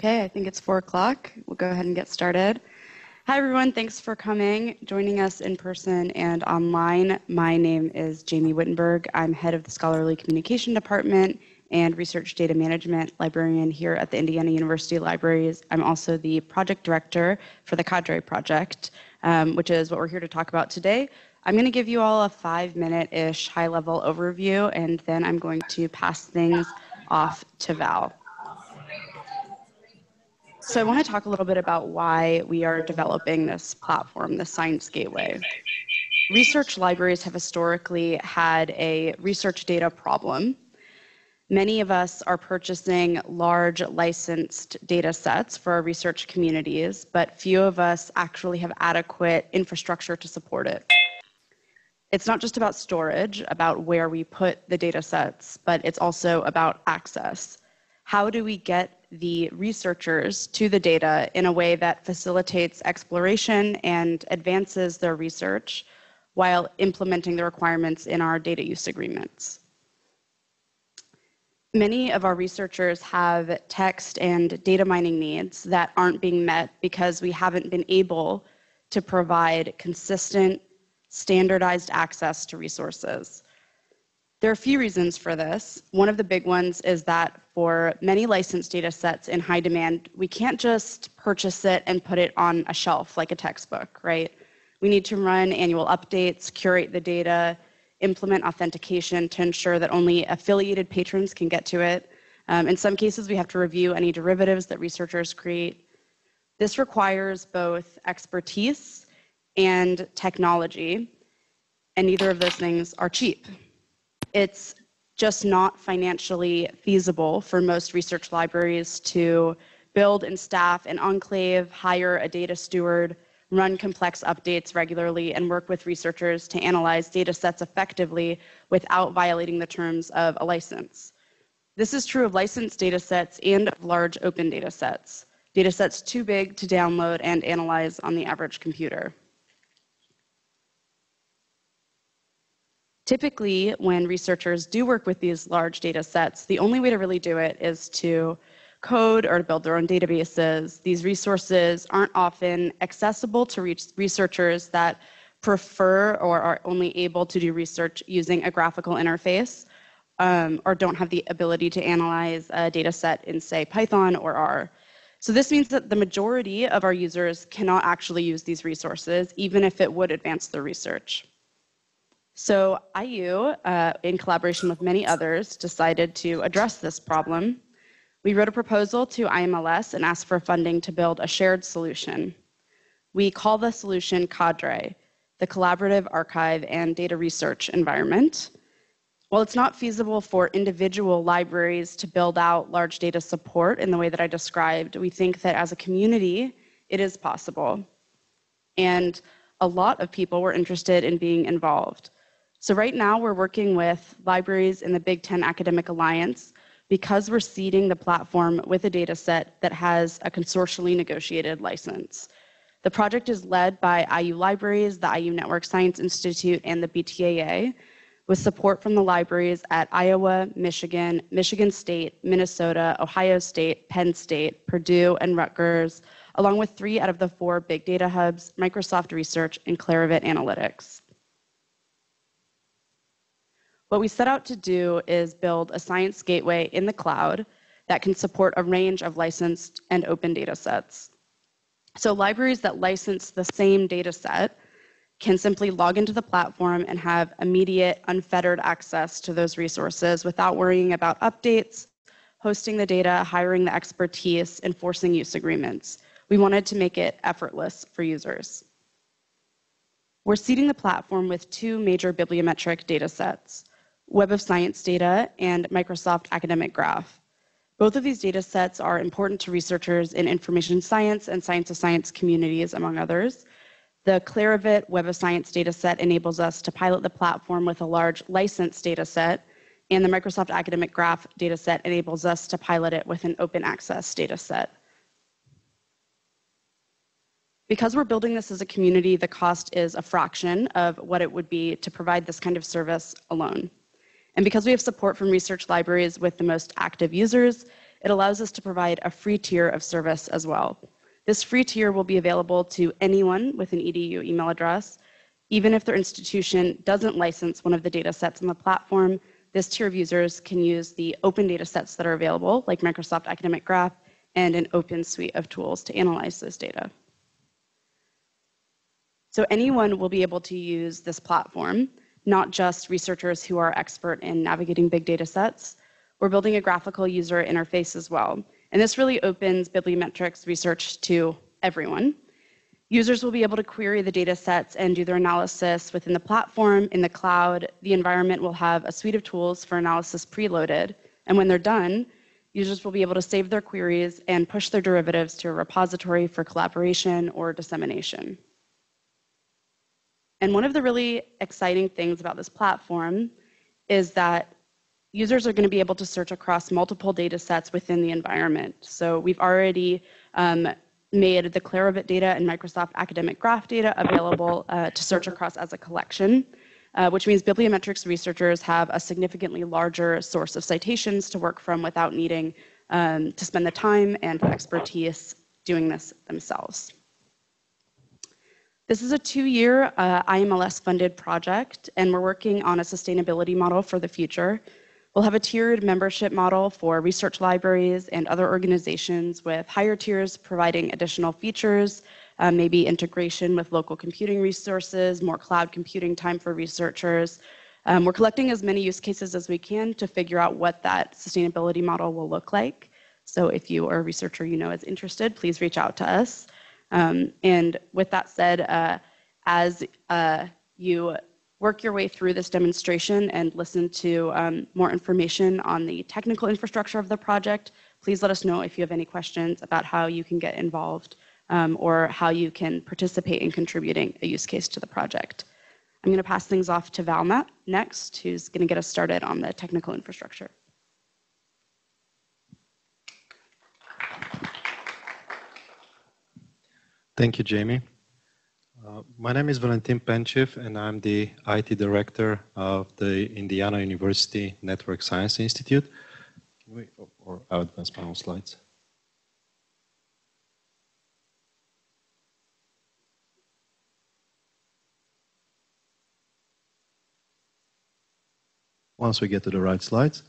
Okay, I think it's four o'clock. We'll go ahead and get started. Hi, everyone. Thanks for coming, joining us in person and online. My name is Jamie Wittenberg. I'm head of the Scholarly Communication Department and Research Data Management Librarian here at the Indiana University Libraries. I'm also the project director for the Cadre Project, um, which is what we're here to talk about today. I'm going to give you all a five minute ish high level overview, and then I'm going to pass things off to Val. So I want to talk a little bit about why we are developing this platform, the Science Gateway. Research libraries have historically had a research data problem. Many of us are purchasing large licensed data sets for our research communities, but few of us actually have adequate infrastructure to support it. It's not just about storage, about where we put the data sets, but it's also about access. How do we get the researchers to the data in a way that facilitates exploration and advances their research while implementing the requirements in our data use agreements. Many of our researchers have text and data mining needs that aren't being met because we haven't been able to provide consistent, standardized access to resources. There are a few reasons for this. One of the big ones is that for many licensed data sets in high demand, we can't just purchase it and put it on a shelf like a textbook, right? We need to run annual updates, curate the data, implement authentication to ensure that only affiliated patrons can get to it. Um, in some cases, we have to review any derivatives that researchers create. This requires both expertise and technology, and neither of those things are cheap it's just not financially feasible for most research libraries to build and staff an enclave, hire a data steward, run complex updates regularly, and work with researchers to analyze data sets effectively without violating the terms of a license. This is true of licensed data sets and of large open data sets, data sets too big to download and analyze on the average computer. Typically, when researchers do work with these large data sets, the only way to really do it is to code or to build their own databases. These resources aren't often accessible to researchers that prefer or are only able to do research using a graphical interface um, or don't have the ability to analyze a data set in, say, Python or R. So this means that the majority of our users cannot actually use these resources, even if it would advance their research. So IU, uh, in collaboration with many others, decided to address this problem. We wrote a proposal to IMLS and asked for funding to build a shared solution. We call the solution Cadre, the Collaborative Archive and Data Research Environment. While it's not feasible for individual libraries to build out large data support in the way that I described, we think that as a community, it is possible. And a lot of people were interested in being involved. So right now we're working with libraries in the Big Ten Academic Alliance because we're seeding the platform with a data set that has a consortially negotiated license. The project is led by IU Libraries, the IU Network Science Institute, and the BTAA, with support from the libraries at Iowa, Michigan, Michigan State, Minnesota, Ohio State, Penn State, Purdue, and Rutgers, along with three out of the four big data hubs, Microsoft Research, and Clarivate Analytics. What we set out to do is build a science gateway in the cloud that can support a range of licensed and open data sets. So libraries that license the same data set can simply log into the platform and have immediate, unfettered access to those resources without worrying about updates, hosting the data, hiring the expertise, enforcing use agreements. We wanted to make it effortless for users. We're seeding the platform with two major bibliometric data sets. Web of Science data, and Microsoft Academic Graph. Both of these data sets are important to researchers in information science and science of science communities, among others. The Clarivate Web of Science dataset enables us to pilot the platform with a large licensed dataset, and the Microsoft Academic Graph dataset enables us to pilot it with an open access dataset. Because we're building this as a community, the cost is a fraction of what it would be to provide this kind of service alone. And because we have support from research libraries with the most active users, it allows us to provide a free tier of service as well. This free tier will be available to anyone with an EDU email address. Even if their institution doesn't license one of the data sets on the platform, this tier of users can use the open data sets that are available, like Microsoft Academic Graph, and an open suite of tools to analyze this data. So anyone will be able to use this platform, not just researchers who are expert in navigating big data sets. We're building a graphical user interface as well. And this really opens bibliometrics research to everyone. Users will be able to query the data sets and do their analysis within the platform, in the cloud. The environment will have a suite of tools for analysis preloaded. And when they're done, users will be able to save their queries and push their derivatives to a repository for collaboration or dissemination. And one of the really exciting things about this platform is that users are going to be able to search across multiple data sets within the environment. So we've already um, made the Clarivate data and Microsoft Academic Graph data available uh, to search across as a collection, uh, which means bibliometrics researchers have a significantly larger source of citations to work from without needing um, to spend the time and expertise doing this themselves. This is a two-year uh, IMLS-funded project, and we're working on a sustainability model for the future. We'll have a tiered membership model for research libraries and other organizations with higher tiers providing additional features, uh, maybe integration with local computing resources, more cloud computing time for researchers. Um, we're collecting as many use cases as we can to figure out what that sustainability model will look like. So if you are a researcher you know is interested, please reach out to us. Um, and with that said, uh, as uh, you work your way through this demonstration and listen to um, more information on the technical infrastructure of the project, please let us know if you have any questions about how you can get involved um, or how you can participate in contributing a use case to the project. I'm going to pass things off to Valmat next, who's going to get us started on the technical infrastructure. Thank you, Jamie. Uh, my name is Valentin Pentchev, and I'm the IT director of the Indiana University Network Science Institute. We, or I'll advance own slides. Once we get to the right slides.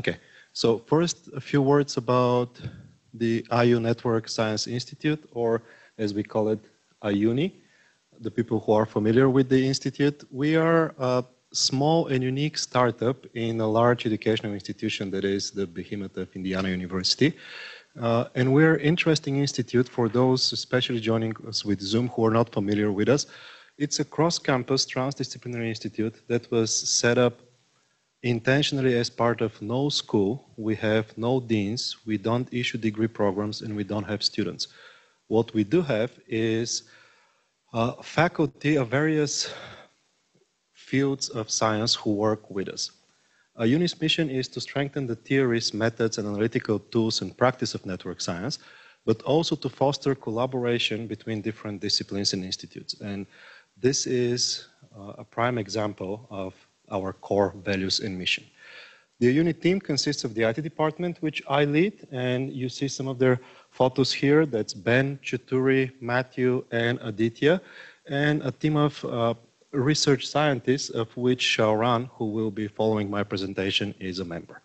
Okay, so first a few words about the IU Network Science Institute, or as we call it, IUNI. The people who are familiar with the institute, we are a small and unique startup in a large educational institution that is the behemoth of Indiana University. Uh, and we're an interesting institute for those especially joining us with Zoom who are not familiar with us. It's a cross-campus transdisciplinary institute that was set up intentionally as part of no school, we have no deans, we don't issue degree programs, and we don't have students. What we do have is uh, faculty of various fields of science who work with us. IUNI's mission is to strengthen the theories, methods, and analytical tools and practice of network science, but also to foster collaboration between different disciplines and institutes. And this is uh, a prime example of our core values and mission. The IUNI team consists of the IT department, which I lead, and you see some of their photos here. That's Ben, Chituri, Matthew, and Aditya, and a team of uh, research scientists, of which Xiaoran, who will be following my presentation, is a member.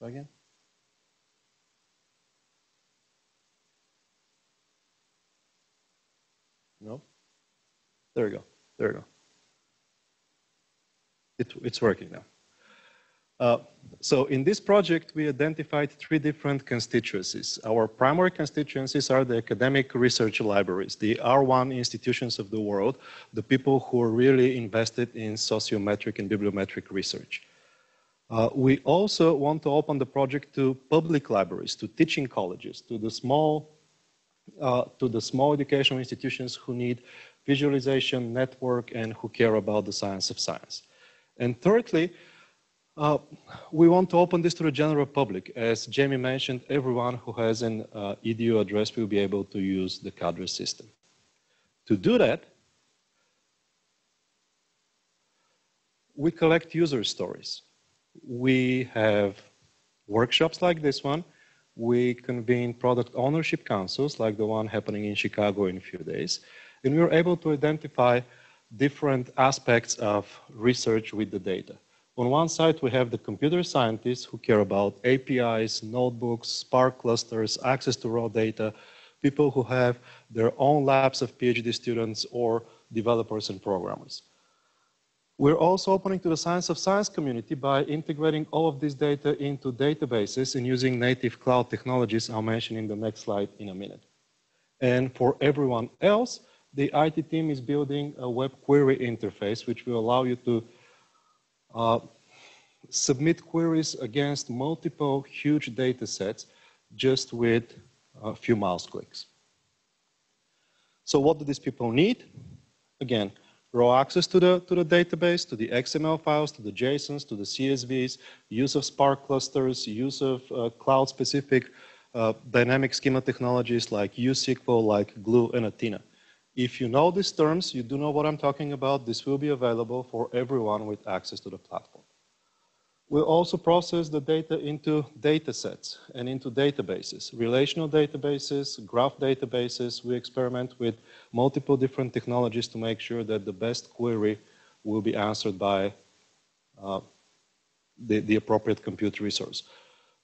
Again? No? There we go. There we go. It, it's working now. Uh, so in this project, we identified three different constituencies. Our primary constituencies are the academic research libraries, the R1 institutions of the world, the people who are really invested in sociometric and bibliometric research. Uh, we also want to open the project to public libraries, to teaching colleges, to the small uh, to the small educational institutions who need visualization, network, and who care about the science of science. And thirdly, Uh, we want to open this to the general public. As Jamie mentioned, everyone who has an uh, EDU address will be able to use the Cadre system. To do that, we collect user stories. We have workshops like this one. We convene product ownership councils like the one happening in Chicago in a few days. And we were able to identify different aspects of research with the data. On one side, we have the computer scientists who care about APIs, notebooks, Spark clusters, access to raw data, people who have their own labs of PhD students or developers and programmers. We're also opening to the science of science community by integrating all of this data into databases and using native cloud technologies I'll mention in the next slide in a minute. And for everyone else, the IT team is building a web query interface which will allow you to uh, submit queries against multiple huge data sets just with a few mouse clicks. So what do these people need? Again, raw access to the, to the database, to the XML files, to the JSONs, to the CSVs, use of Spark clusters, use of uh, cloud-specific uh, dynamic schema technologies like USQL, like Glue, and Athena. If you know these terms, you do know what I'm talking about, this will be available for everyone with access to the platform. We'll also process the data into data sets and into databases, relational databases, graph databases. We experiment with multiple different technologies to make sure that the best query will be answered by uh, the, the appropriate compute resource.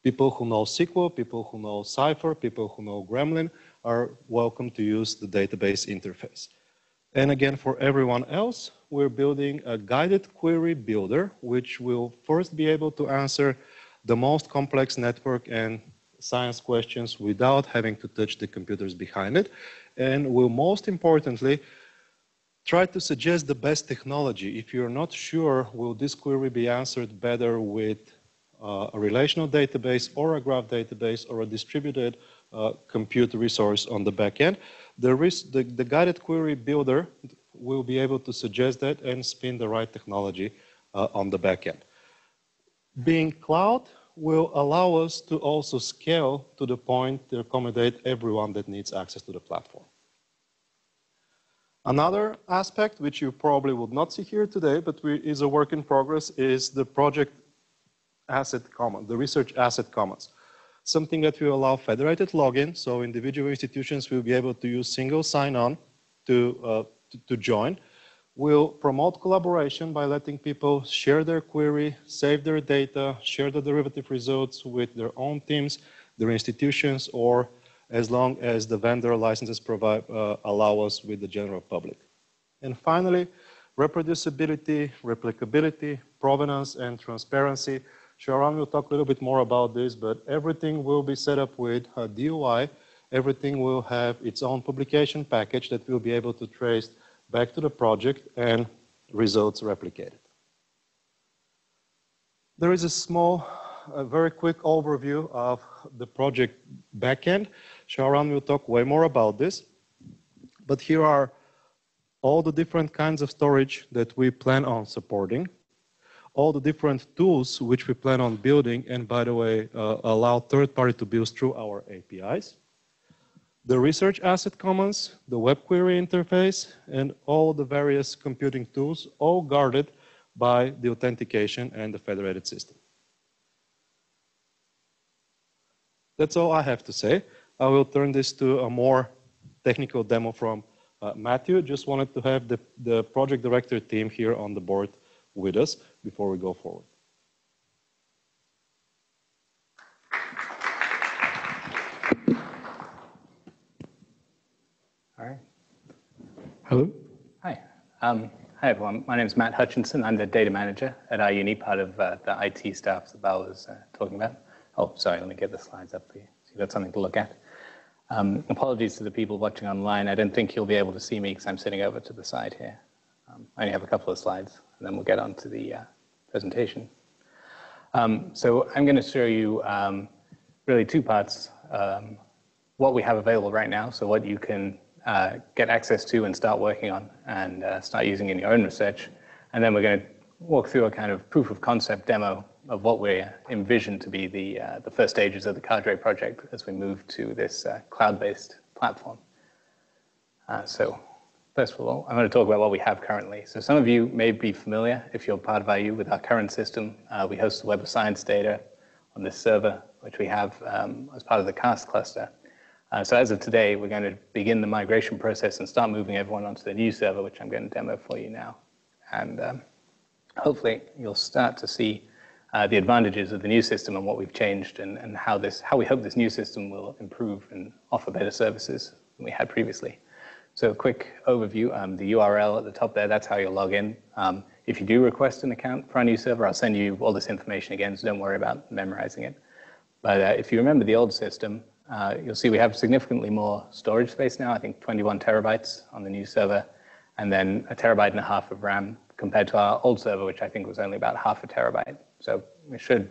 People who know SQL, people who know Cypher, people who know Gremlin are welcome to use the database interface. And again, for everyone else, we're building a guided query builder, which will first be able to answer the most complex network and science questions without having to touch the computers behind it. And will most importantly, try to suggest the best technology. If you're not sure, will this query be answered better with uh, a relational database or a graph database or a distributed uh, compute resource on the back end. The, the, the, guided query builder will be able to suggest that and spin the right technology uh, on the back end. Being cloud will allow us to also scale to the point to accommodate everyone that needs access to the platform. Another aspect, which you probably would not see here today, but we, is a work in progress, is the project asset commons, the research asset commons something that will allow federated login, so individual institutions will be able to use single sign-on to, uh, to, to, join. We'll promote collaboration by letting people share their query, save their data, share the derivative results with their own teams, their institutions, or as long as the vendor licenses provide, uh, allow us with the general public. And finally, reproducibility, replicability, provenance, and transparency Sharon will talk a little bit more about this, but everything will be set up with a DOI. Everything will have its own publication package that will be able to trace back to the project and results replicated. There is a small, a very quick overview of the project backend. Sharon will talk way more about this, but here are all the different kinds of storage that we plan on supporting all the different tools which we plan on building, and by the way, uh, allow third party to build through our APIs. The research asset commons, the web query interface, and all the various computing tools, all guarded by the authentication and the federated system. That's all I have to say. I will turn this to a more technical demo from uh, Matthew. Just wanted to have the, the project director team here on the board with us before we go forward. All right. Hello. Hi. Um, hi, everyone. My name is Matt Hutchinson. I'm the data manager at IUNI, part of uh, the IT staff that Val was uh, talking about. Oh, sorry, let me get the slides up for you so you've got something to look at. Um, apologies to the people watching online. I don't think you'll be able to see me because I'm sitting over to the side here. Um, I only have a couple of slides, and then we'll get on to the uh, presentation. Um, so I'm going to show you um, really two parts. Um, what we have available right now, so what you can uh, get access to and start working on and uh, start using in your own research. And then we're going to walk through a kind of proof of concept demo of what we envision to be the, uh, the first stages of the Cadre project as we move to this uh, cloud-based platform. Uh, so first of all, I'm going to talk about what we have currently. So some of you may be familiar, if you're part of IU, with our current system. Uh, we host the Web of Science data on this server, which we have um, as part of the Karst cluster. Uh, so as of today, we're going to begin the migration process and start moving everyone onto the new server, which I'm going to demo for you now. And um, hopefully you'll start to see uh, the advantages of the new system and what we've changed and, and how, this, how we hope this new system will improve and offer better services than we had previously. So a quick overview, um, the URL at the top there, that's how you'll log in. Um, if you do request an account for our new server, I'll send you all this information again, so don't worry about memorizing it. But uh, if you remember the old system, uh, you'll see we have significantly more storage space now, I think 21 terabytes on the new server, and then a terabyte and a half of RAM compared to our old server, which I think was only about half a terabyte. So it should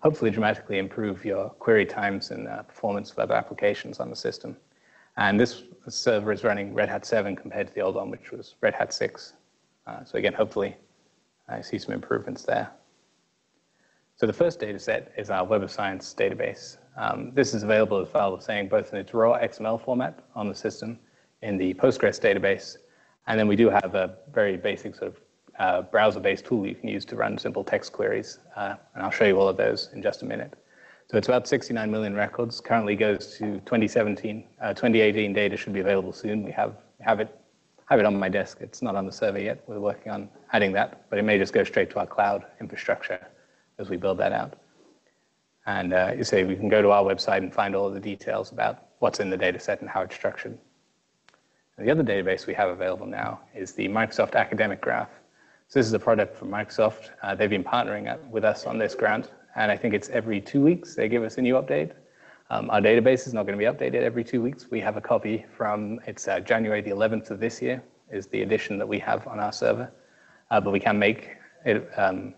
hopefully dramatically improve your query times and uh, performance of other applications on the system. And this server is running Red Hat 7 compared to the old one, which was Red Hat 6. Uh, so again, hopefully I see some improvements there. So the first data set is our Web of Science database. Um, this is available, as Val was saying, both in its raw XML format on the system, in the Postgres database, and then we do have a very basic sort of uh, browser-based tool you can use to run simple text queries, uh, and I'll show you all of those in just a minute. So it's about 69 million records. Currently goes to 2017. Uh, 2018 data should be available soon. We have have it have it on my desk. It's not on the server yet. We're working on adding that, but it may just go straight to our cloud infrastructure as we build that out. And uh, you say we can go to our website and find all the details about what's in the data set and how it's structured. And the other database we have available now is the Microsoft Academic Graph. So this is a product from Microsoft. Uh, they've been partnering with us on this grant, and I think it's every two weeks they give us a new update. Um, our database is not going to be updated every two weeks. We have a copy from, it's uh, January the 11th of this year is the edition that we have on our server. Uh, but we can make it, um,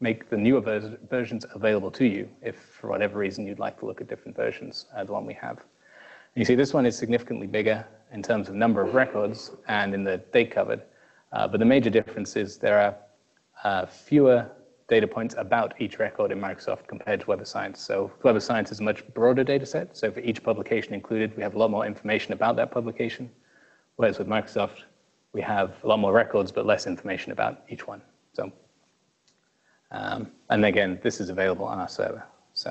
make the newer ver versions available to you if for whatever reason you'd like to look at different versions, uh, the one we have. And you see this one is significantly bigger in terms of number of records and in the date covered. Uh, but the major difference is there are uh, fewer data points about each record in Microsoft compared to of Science. So of Science is a much broader data set. So for each publication included, we have a lot more information about that publication. Whereas with Microsoft, we have a lot more records, but less information about each one. So, um, and again, this is available on our server. So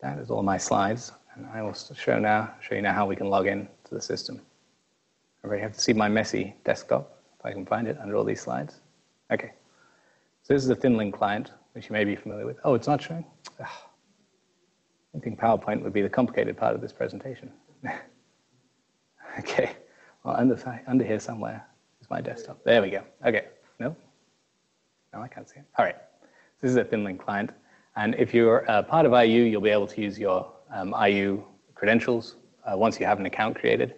that is all my slides. And I will show now, show you now how we can log in to the system. I Everybody have to see my messy desktop, if I can find it under all these slides. Okay. So this is the ThinLinc client, which you may be familiar with. Oh, it's not showing? Ugh. I think PowerPoint would be the complicated part of this presentation. okay, well, under, under here somewhere is my desktop. There we go. Okay, no? No, I can't see it. All right, this is a ThinLinc client. And if you're part of IU, you'll be able to use your um, IU credentials uh, once you have an account created.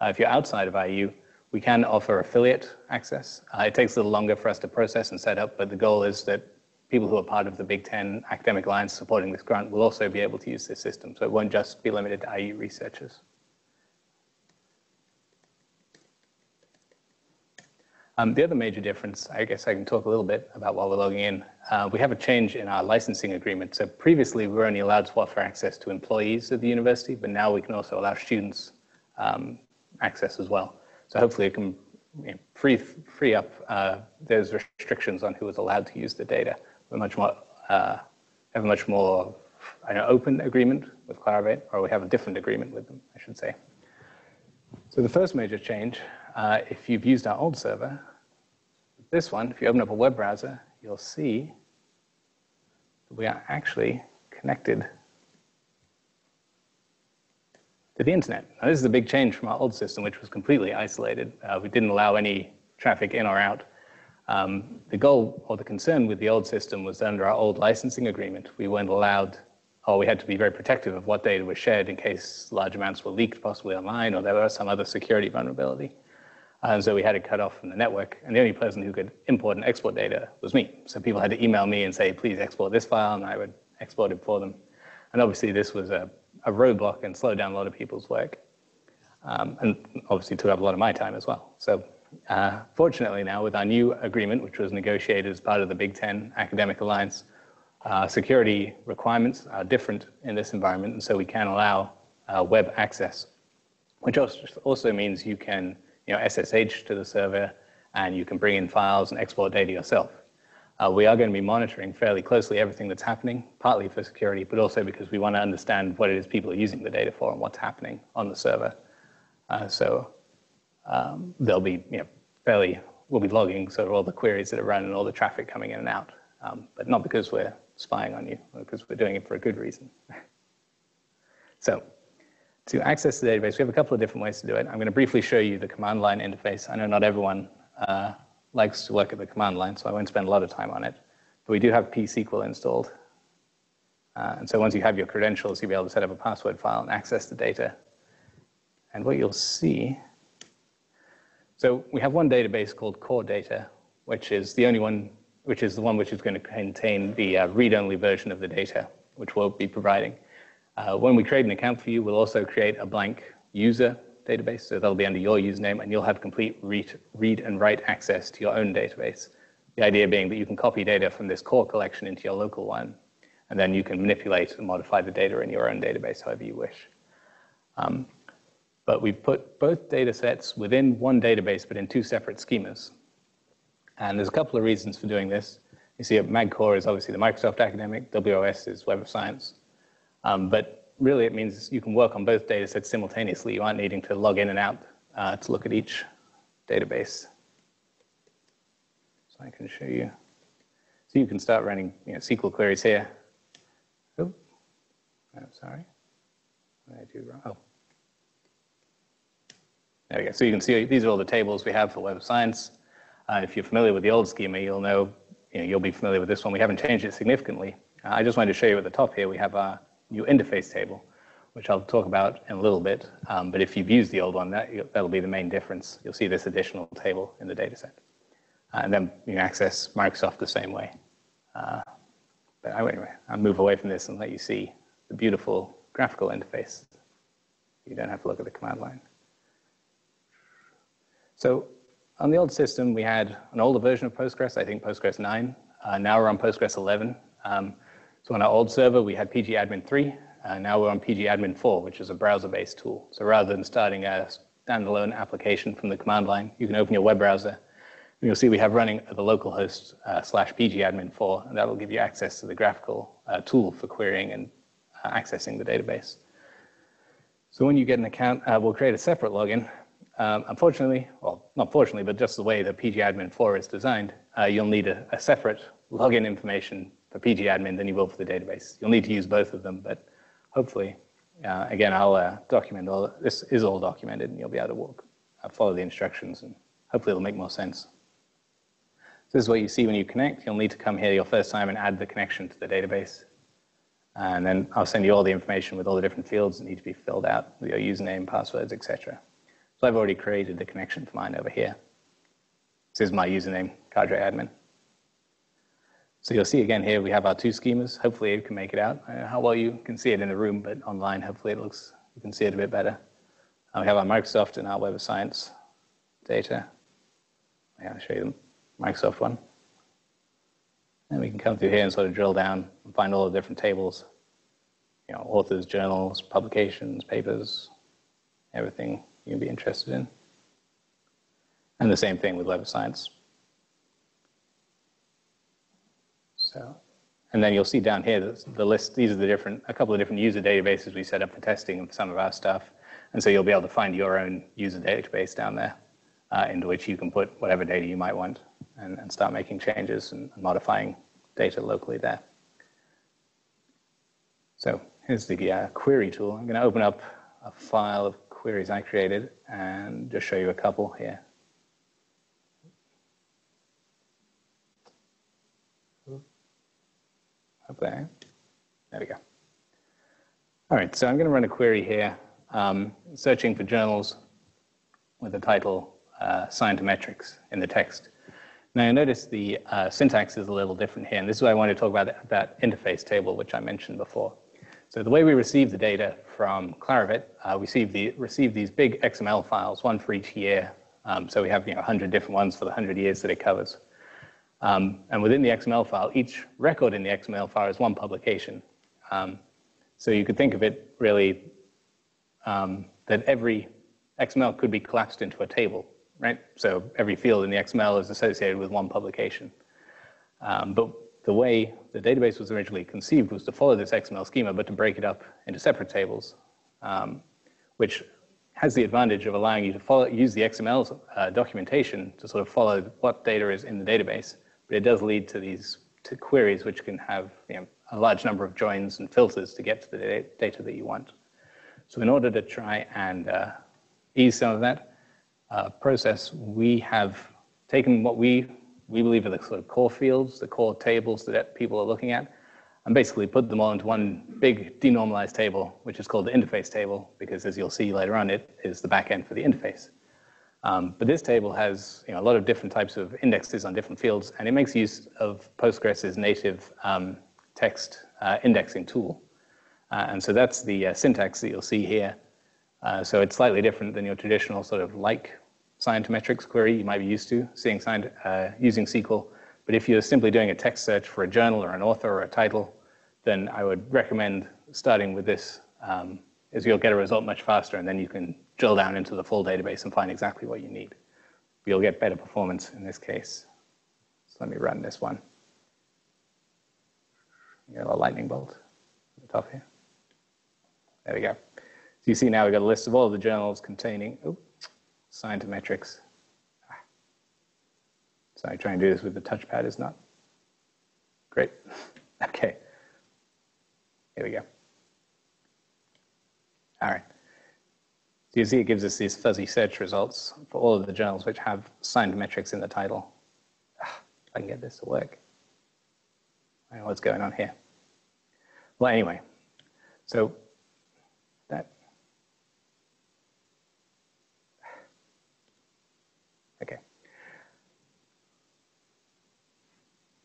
Uh, if you're outside of IU, we can offer affiliate access. Uh, it takes a little longer for us to process and set up, but the goal is that people who are part of the Big Ten Academic Alliance supporting this grant will also be able to use this system. So it won't just be limited to IU researchers. Um, the other major difference, I guess I can talk a little bit about while we're logging in. Uh, we have a change in our licensing agreement. So previously we were only allowed to offer access to employees of the university, but now we can also allow students um, access as well. So hopefully it can you know, free, free up uh, those restrictions on who is allowed to use the data. We're much more, uh, have a much more know, open agreement with Clarivate, or we have a different agreement with them, I should say. So the first major change, uh, if you've used our old server, this one, if you open up a web browser, you'll see that we are actually connected to the internet. Now, this is a big change from our old system, which was completely isolated. Uh, we didn't allow any traffic in or out. Um, the goal or the concern with the old system was that under our old licensing agreement, we weren't allowed, or we had to be very protective of what data was shared in case large amounts were leaked possibly online or there was some other security vulnerability. And so we had it cut off from the network. And the only person who could import and export data was me. So people had to email me and say, please export this file, and I would export it for them. And obviously this was a a roadblock and slow down a lot of people's work. Um, and obviously took up a lot of my time as well. So uh, fortunately now with our new agreement, which was negotiated as part of the Big Ten Academic Alliance, Uh, security requirements are different in this environment, and so we can allow uh, web access, which also means you can you know, SSH to the server and you can bring in files and export data yourself. Uh, we are going to be monitoring fairly closely everything that's happening, partly for security, but also because we want to understand what it is people are using the data for and what's happening on the server. Uh, so um, there'll be you know, fairly, we'll be logging sort of all the queries that are running and all the traffic coming in and out, um, but not because we're spying on you, because we're doing it for a good reason. so to access the database, we have a couple of different ways to do it. I'm going to briefly show you the command line interface. I know not everyone uh, likes to work at the command line, so I won't spend a lot of time on it. But we do have pSQL installed. Uh, and so once you have your credentials, you'll be able to set up a password file and access the data. And what you'll see, so we have one database called core data, which is the only one, which is the one which is going to contain the uh, read-only version of the data, which we'll be providing. Uh, when we create an account for you, we'll also create a blank user database. So that'll be under your username and you'll have complete read, read and write access to your own database. The idea being that you can copy data from this core collection into your local one, and then you can manipulate and modify the data in your own database however you wish. Um, but we put both data sets within one database, but in two separate schemas. And there's a couple of reasons for doing this. You see, MagCore is obviously the Microsoft Academic, WOS is Web of Science. Um, but really it means you can work on both data sets simultaneously. You aren't needing to log in and out uh, to look at each database. So I can show you. So you can start running you know, SQL queries here. Oh, I'm sorry. What did I do wrong? Oh. There we go. So you can see these are all the tables we have for Web of Science. Uh, if you're familiar with the old schema, you'll know, you know, you'll be familiar with this one. We haven't changed it significantly. Uh, I just wanted to show you at the top here, we have our new interface table, which I'll talk about in a little bit. Um, but if you've used the old one, that, that'll be the main difference. You'll see this additional table in the dataset. Uh, and then you can access Microsoft the same way. Uh, but anyway, I'll move away from this and let you see the beautiful graphical interface. You don't have to look at the command line. So on the old system, we had an older version of Postgres, I think Postgres 9. Uh, now we're on Postgres 11. Um, so on our old server, we had pgadmin 3. Uh, now we're on pgadmin 4, which is a browser-based tool. So rather than starting a standalone application from the command line, you can open your web browser. And you'll see we have running the localhost uh, slash pgadmin 4, and that will give you access to the graphical uh, tool for querying and uh, accessing the database. So when you get an account, uh, we'll create a separate login. Um, unfortunately, well, not fortunately, but just the way the pgadmin 4 is designed, uh, you'll need a, a separate login information for pgadmin than you will for the database. You'll need to use both of them, but hopefully, uh, again, I'll uh, document all, this is all documented and you'll be able to walk, uh, follow the instructions and hopefully it'll make more sense. This is what you see when you connect. You'll need to come here your first time and add the connection to the database. And then I'll send you all the information with all the different fields that need to be filled out your username, passwords, etc. So I've already created the connection for mine over here. This is my username, Cadre Admin. So you'll see again here, we have our two schemas. Hopefully you can make it out. how well you can see it in the room, but online, hopefully it looks, you can see it a bit better. Uh, we have our Microsoft and our Web of Science data. I'll show you the Microsoft one. And we can come through here and sort of drill down and find all the different tables. You know, authors, journals, publications, papers, everything you'd be interested in. And the same thing with Web of Science. So, and then you'll see down here the, the list. These are the different, a couple of different user databases we set up for testing of some of our stuff. And so you'll be able to find your own user database down there uh, into which you can put whatever data you might want and, and start making changes and, and modifying data locally there. So here's the uh, query tool. I'm going to open up a file of queries I created and just show you a couple here. Up there. There we go. All right, so I'm going to run a query here, um, searching for journals with the title uh, Scientometrics in the text. Now, notice the uh, syntax is a little different here, and this is why I want to talk about that, that, interface table, which I mentioned before. So the way we receive the data from Clarivate, uh, we receive, the, receive these big XML files, one for each year. Um, so we have you know, 100 different ones for the 100 years that it covers. Um, and within the XML file, each record in the XML file is one publication. Um, so you could think of it really um, that every XML could be collapsed into a table, right? So every field in the XML is associated with one publication. Um, but the way the database was originally conceived was to follow this XML schema, but to break it up into separate tables, um, which has the advantage of allowing you to follow, use the XML uh, documentation to sort of follow what data is in the database. But it does lead to these to queries which can have you know, a large number of joins and filters to get to the data that you want. So in order to try and uh, ease some of that uh, process, we have taken what we, we believe are the sort of core fields, the core tables that people are looking at, and basically put them all into one big denormalized table, which is called the interface table, because as you'll see later on, it is the backend for the interface. Um, but this table has you know, a lot of different types of indexes on different fields, and it makes use of Postgres's native um, text uh, indexing tool. Uh, and so that's the uh, syntax that you'll see here. Uh, so it's slightly different than your traditional sort of like scientometrics query you might be used to seeing signed, uh, using SQL. But if you're simply doing a text search for a journal or an author or a title, then I would recommend starting with this, um, as you'll get a result much faster, and then you can drill down into the full database and find exactly what you need. You'll get better performance in this case. So let me run this one. You got a lightning bolt at the top here. There we go. So you see now we've got a list of all the journals containing oh, scientometrics. Ah. Sorry, trying to do this with the touchpad is not great. okay. Here we go. All right. So you see it gives us these fuzzy search results for all of the journals which have scientometrics in the title. I can get this to work. I don't know what's going on here. Well, anyway, so that. Okay.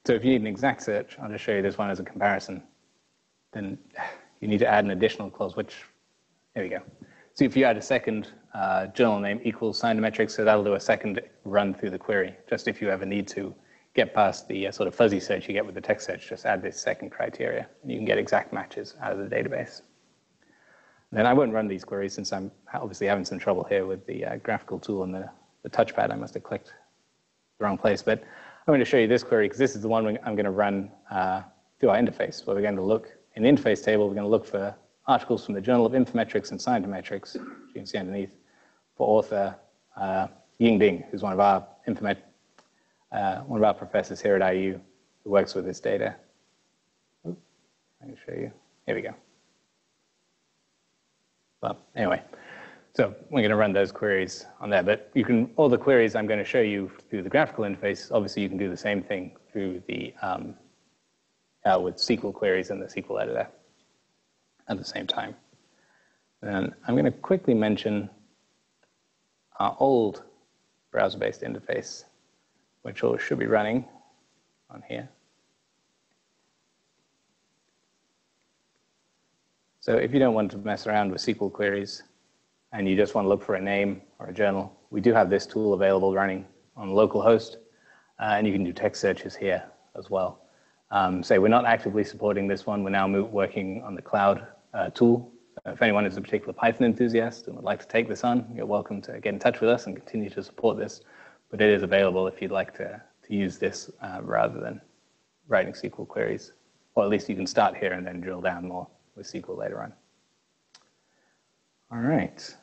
So if you need an exact search, I'll just show you this one as a comparison. Then you need to add an additional clause, which, there we go. So if you add a second uh, journal name equals scientometrics, so that'll do a second run through the query, just if you ever need to get past the uh, sort of fuzzy search you get with the text search, just add this second criteria, and you can get exact matches out of the database. Then I won't run these queries since I'm obviously having some trouble here with the uh, graphical tool and the, the touchpad. I must have clicked the wrong place, but I'm going to show you this query because this is the one I'm going to run uh, through our interface, where we're going to look in the interface table, we're going to look for articles from the Journal of Infometrics and Scientometrics, you can see underneath, for author uh, Ying Ding, who's one of our uh, one of our professors here at IU who works with this data. I can show you. Here we go. Well, anyway, so we're going to run those queries on there. But you can all the queries I'm going to show you through the graphical interface. Obviously, you can do the same thing through the um, uh, with SQL queries in the SQL editor at the same time. And I'm going to quickly mention our old browser-based interface which should be running on here. So if you don't want to mess around with SQL queries and you just want to look for a name or a journal, we do have this tool available running on localhost, uh, and you can do text searches here as well. Um, so we're not actively supporting this one. We're now working on the cloud uh, tool. Uh, if anyone is a particular Python enthusiast and would like to take this on, you're welcome to get in touch with us and continue to support this but it is available if you'd like to, to use this uh, rather than writing SQL queries. Or at least you can start here and then drill down more with SQL later on. All right.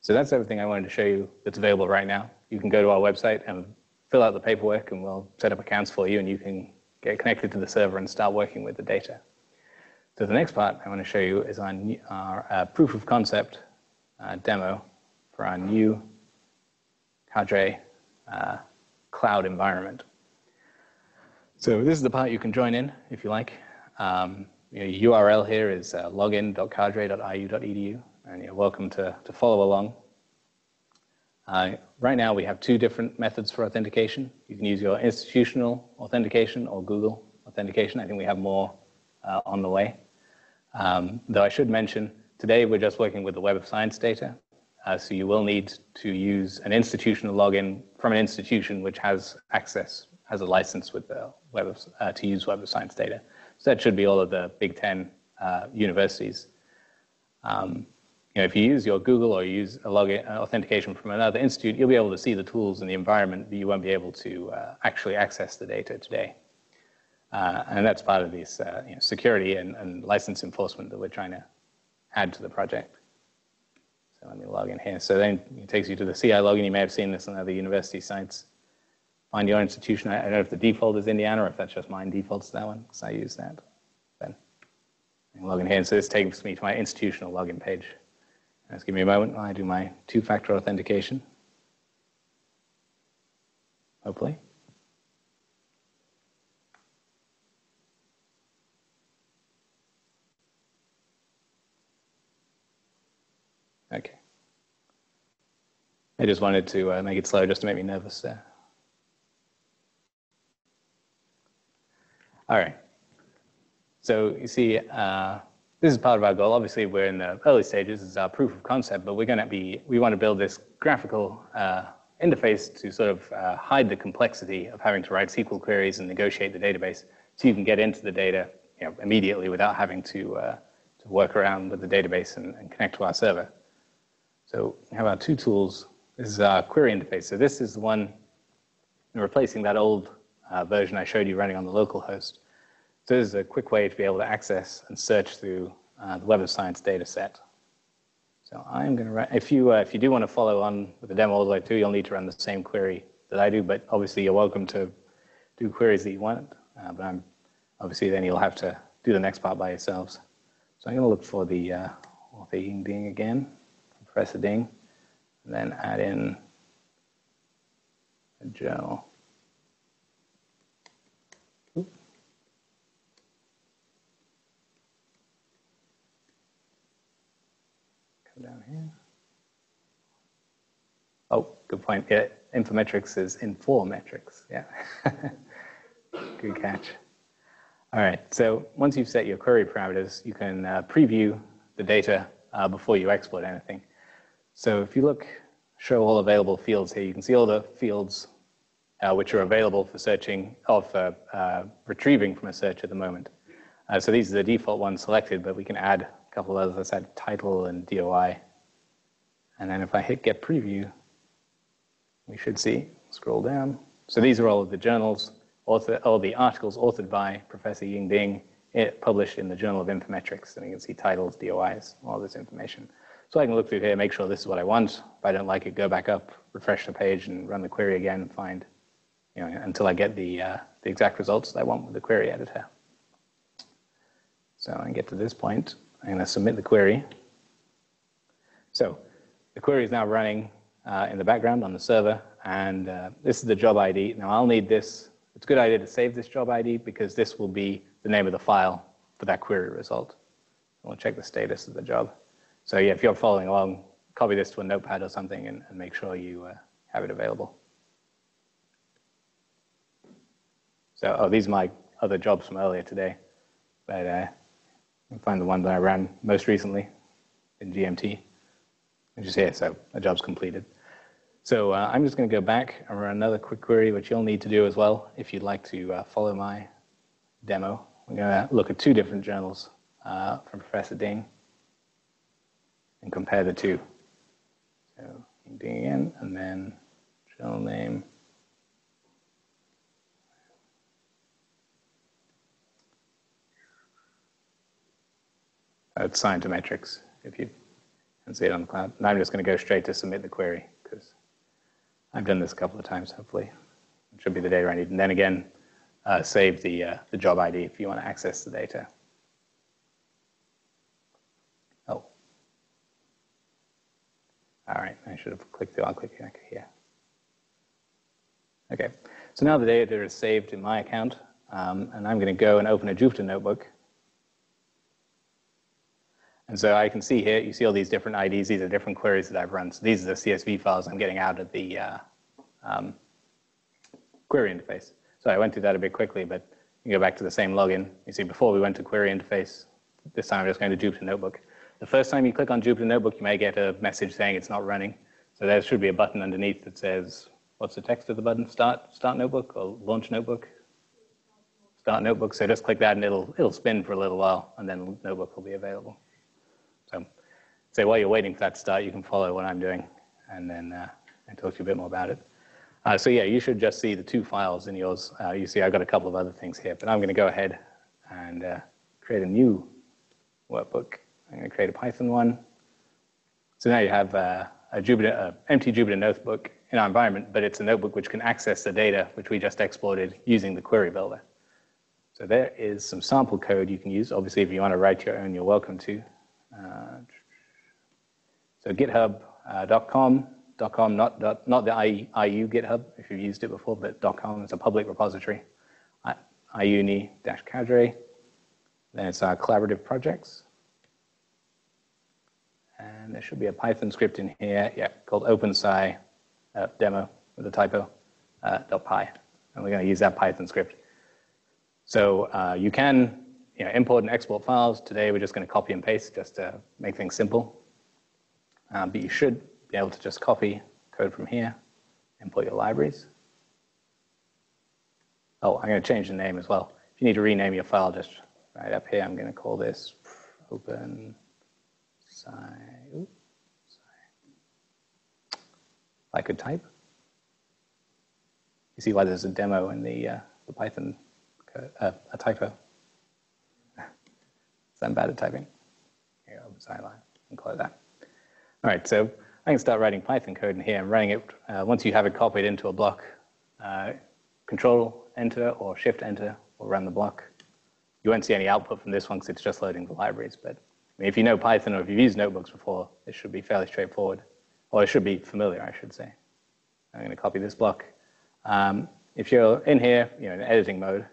So that's everything I wanted to show you that's available right now. You can go to our website and fill out the paperwork and we'll set up accounts for you and you can get connected to the server and start working with the data. So the next part I want to show you is on our uh, proof of concept uh, demo for our new Cadre uh, cloud environment. So this is the part you can join in if you like. Um, your URL here is uh, login.cadre.iu.edu, and you're welcome to, to follow along. Uh, right now, we have two different methods for authentication. You can use your institutional authentication or Google authentication. I think we have more uh, on the way. Um, though I should mention, today we're just working with the Web of Science data. Uh, so you will need to use an institutional login from an institution which has access has a license with the web of, uh, to use Web of Science data. So that should be all of the Big Ten uh, universities. Um, you know, if you use your Google or you use a login uh, authentication from another institute, you'll be able to see the tools and the environment, but you won't be able to uh, actually access the data today. Uh, and that's part of this uh, you know, security and, and, license enforcement that we're trying to add to the project. So let me log in here. So then it takes you to the CILogon. You may have seen this on other university sites. Find your institution. I don't know if the default is Indiana or if that's just mine defaults that one, because I use that. Then log in here. So this takes me to my institutional login page. Just give me a moment while I do my two-factor authentication. Hopefully. Okay. I just wanted to uh, make it slow just to make me nervous there. All right. So you see, uh, this is part of our goal. Obviously, we're in the early stages. This is our proof of concept, but we're going to be, we want to build this graphical uh, interface to sort of uh, hide the complexity of having to write SQL queries and negotiate the database so you can get into the data you know, immediately without having to, uh, to work around with the database and, and connect to our server. So we have our two tools. Is our query interface. So this is the one replacing that old uh, version I showed you running on the local host. So this is a quick way to be able to access and search through uh, the Web of Science data set. So I'm going to run, if you, uh, if you do want to follow on with the demo all the way through, you'll need to run the same query that I do, but obviously you're welcome to do queries that you want, uh, but I'm, obviously then you'll have to do the next part by yourselves. So I'm going to look for the uh, Ding again press a ding, then add in a journal. Come down here. Oh, good point. Yeah, Infometrics is Informetrics. Yeah. good catch. All right, so once you've set your query parameters, you can uh, preview the data uh, before you export anything. So if you look, show all available fields here, you can see all the fields uh, which are available for searching, or for uh, retrieving from a search at the moment. Uh, so these are the default ones selected, but we can add a couple others. Let's add title and DOI. And then if I hit get preview, we should see, scroll down. So these are all of the journals, author, all the articles authored by Professor Ying Ding, it published in the Journal of Infometrics. And you can see titles, DOIs, all this information. So I can look through here, make sure this is what I want. If I don't like it, go back up, refresh the page, and run the query again and find, you know, until I get the, uh, the exact results that I want with the query editor. So I get to this point. I'm going to submit the query. So the query is now running uh, in the background on the server, and uh, this is the job ID. Now I'll need this. It's a good idea to save this job ID because this will be the name of the file for that query result. We'll check the status of the job. So yeah, if you're following along, copy this to a notepad or something and, and make sure you uh, have it available. So, oh, these are my other jobs from earlier today, but uh, find the one that I ran most recently in GMT, which is here, so the job's completed. So uh, I'm just going to go back and run another quick query, which you'll need to do as well if you'd like to uh, follow my demo. We're going to look at two different journals uh, from Professor Ding and compare the two. So again, and then journal name. It's Scientometrics, if you can see it on the cloud. And I'm just going to go straight to submit the query because I've done this a couple of times, hopefully. It should be the data I need. And then again, uh, save the, uh, the job ID if you want to access the data. All right, I should have clicked through. I'll click here. Okay, so now the data is saved in my account, um, and I'm going to go and open a Jupyter notebook. And so I can see here, you see all these different IDs. These are different queries that I've run. So these are the CSV files I'm getting out of the uh, um, query interface. So I went through that a bit quickly, but you go back to the same login. You see, before we went to query interface, this time I'm just going to Jupyter notebook. The first time you click on Jupyter Notebook, you may get a message saying it's not running. So there should be a button underneath that says what's the text of the button? Start, start notebook or launch notebook? Start notebook. So just click that and it'll, it'll spin for a little while and then notebook will be available. So, so while you're waiting for that to start, you can follow what I'm doing and then uh, and talk to you a bit more about it. Uh, so yeah, you should just see the two files in yours. Uh, you see I've got a couple of other things here, but I'm going to go ahead and uh, create a new workbook. I'm going to create a Python one. So now you have uh, a Jupyter, uh, empty Jupyter notebook in our environment, but it's a notebook which can access the data which we just exploited using the query builder. So there is some sample code you can use. Obviously, if you want to write your own, you're welcome to. Uh, so github.com .com, not, dot, not the IU GitHub, if you've used it before, but .com is a public repository. iuni-cadre. Then it's our collaborative projects. And there should be a Python script in here, yeah, called OpenSci uh, demo with a typo, uh, .py. And we're going to use that Python script. So uh, you can you know, import and export files. Today we're just going to copy and paste just to make things simple. Um, but you should be able to just copy code from here, import your libraries. Oh, I'm going to change the name as well. If you need to rename your file, just right up here, I'm going to call this open sci. I could type. You see why there's a demo in the, uh, the Python, uh, a typo. so I'm bad at typing. Here, open sci line, and close that. All right, so I can start writing Python code in here I'm running it. Uh, once you have it copied into a block, uh, Control Enter or Shift Enter will run the block. You won't see any output from this one because it's just loading the libraries. But Mean, if you know Python or if you've used notebooks before, it should be fairly straightforward. Or it should be familiar, I should say. I'm going to copy this block. Um, if you're in here, you know, in editing mode,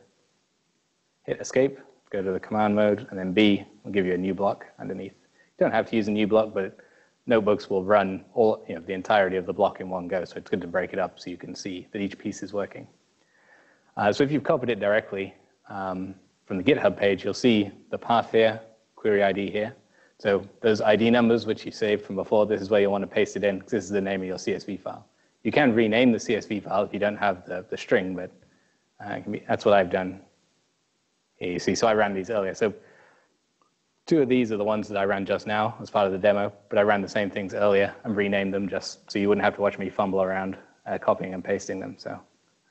hit Escape, go to the command mode, and then B will give you a new block underneath. You don't have to use a new block, but notebooks will run all, you know, the entirety of the block in one go. So it's good to break it up so you can see that each piece is working. Uh, so if you've copied it directly um, from the GitHub page, you'll see the path here, query ID here. So those ID numbers which you saved from before, this is where you want to paste it in because this is the name of your CSV file. You can rename the CSV file if you don't have the, the string, but uh, be, that's what I've done. Here you see, so I ran these earlier. So Two of these are the ones that I ran just now as part of the demo, but I ran the same things earlier and renamed them just so you wouldn't have to watch me fumble around uh, copying and pasting them. So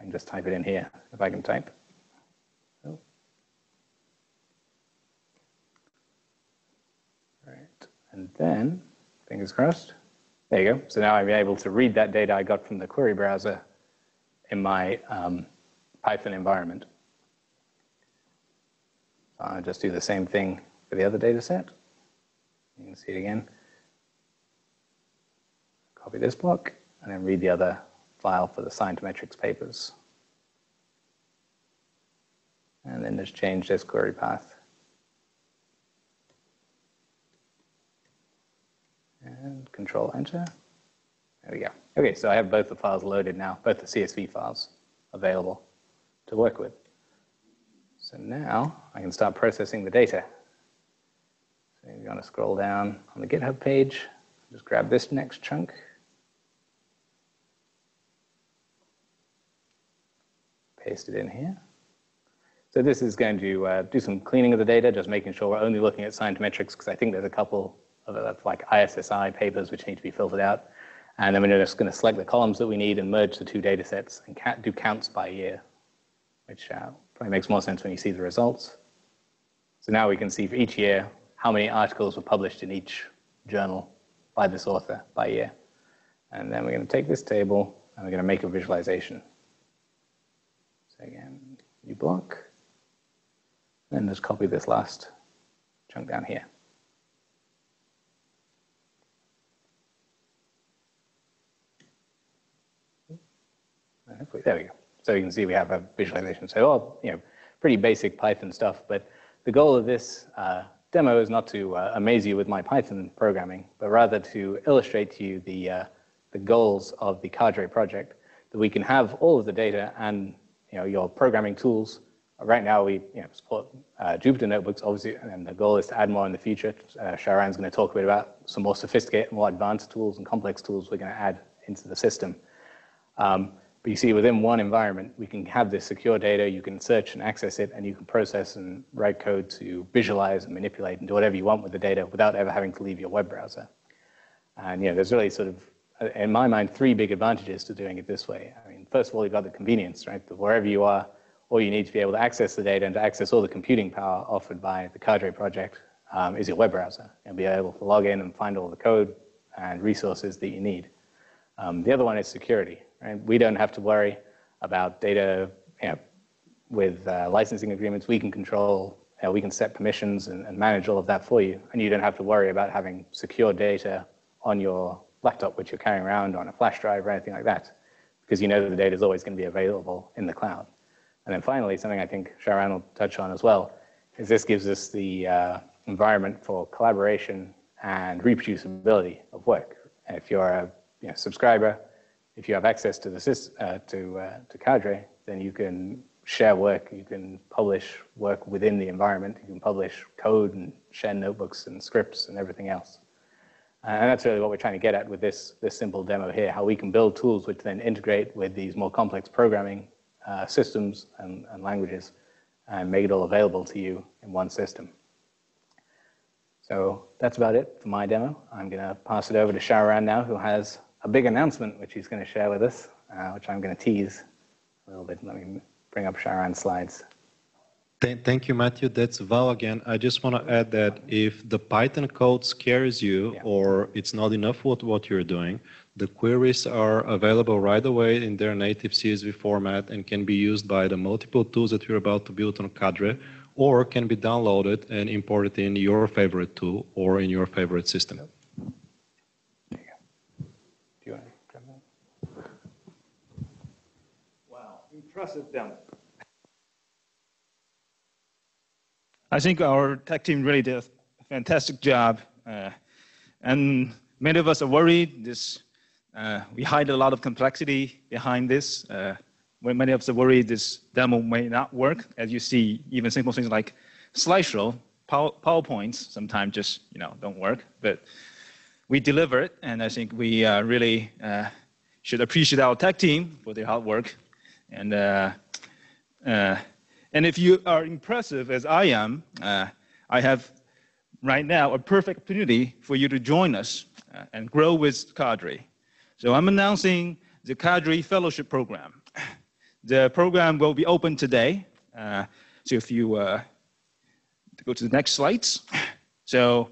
I can just type it in here if I can type. Oh. Right, and then, fingers crossed, there you go. So now I'm able to read that data I got from the query browser in my um, Python environment. I'll just do the same thing for the other data set. You can see it again. Copy this block and then read the other file for the Scientometrics papers. And then just change this query path. And control enter. There we go. Okay, so I have both the files loaded now, both the CSV files available to work with. So now I can start processing the data. So you want to scroll down on the GitHub page, just grab this next chunk. Paste it in here. So this is going to uh, do some cleaning of the data, just making sure we're only looking at Scientometrics, because I think there's a couple uh, like ISSI papers which need to be filtered out. And then we're just going to select the columns that we need and merge the two data sets and do counts by year, which uh, probably makes more sense when you see the results. So now we can see for each year how many articles were published in each journal by this author by year. And then we're going to take this table and we're going to make a visualization. So again, new block. Then just copy this last chunk down here. There we go. So you can see we have a visualization. So all, you know, pretty basic Python stuff, but the goal of this uh, demo is not to uh, amaze you with my Python programming, but rather to illustrate to you the, uh, the goals of the Cadre project, that we can have all of the data and you know, your programming tools. Right now, we you know, support uh, Jupyter Notebooks, obviously, and the goal is to add more in the future. Uh, Xiaoran's going to talk a bit about some more sophisticated, more advanced tools and complex tools we're going to add into the system. Um, But you see, within one environment, we can have this secure data, you can search and access it, and you can process and write code to visualize and manipulate and do whatever you want with the data without ever having to leave your web browser. And you know, there's really sort of, uh, in my mind, three big advantages to doing it this way. I mean, first of all, you've got the convenience, right? That wherever you are, all you need to be able to access the data and to access all the computing power offered by the Cadre project um, is your web browser and be able to log in and find all the code and resources that you need. Um, the other one is security. Right? We don't have to worry about data you know, with uh, licensing agreements. We can control, you know, we can set permissions and, and, manage all of that for you. And you don't have to worry about having secure data on your laptop, which you're carrying around on a flash drive or anything like that, because you know the data is always going to be available in the cloud. And then finally, something I think Xiaoran will touch on as well, is this gives us the uh, environment for collaboration and reproducibility of work. If you're a you know, subscriber, if you have access to the uh, to uh, to Cadre, then you can share work, you can publish work within the environment, you can publish code and share notebooks and scripts and everything else. And that's really what we're trying to get at with this, this simple demo here, how we can build tools which then integrate with these more complex programming uh, systems and, and languages and make it all available to you in one system. So that's about it for my demo. I'm going to pass it over to Xiaoran now, who has a big announcement which he's going to share with us, uh, which I'm going to tease a little bit. Let me bring up Xiaoran's slides. Thank you, Matthew. That's Val again. I just want to add that if the Python code scares you yeah. or it's not enough what, what you're doing, the queries are available right away in their native CSV format and can be used by the multiple tools that we're about to build on Cadre or can be downloaded and imported in your favorite tool or in your favorite system. I think our tech team really did a fantastic job. Uh, and many of us are worried. This, uh, we hide a lot of complexity behind this. Uh, many of us are worried this demo may not work. As you see, even simple things like slideshow, power, PowerPoints sometimes just you know don't work. But we deliver it, and I think we uh, really uh, should appreciate our tech team for their hard work. And uh, uh and if you are impressive as I am, uh, I have right now a perfect opportunity for you to join us uh, and grow with Cadre. So I'm announcing the Cadre Fellowship Program. The program will be open today. Uh, so if you uh, go to the next slides. So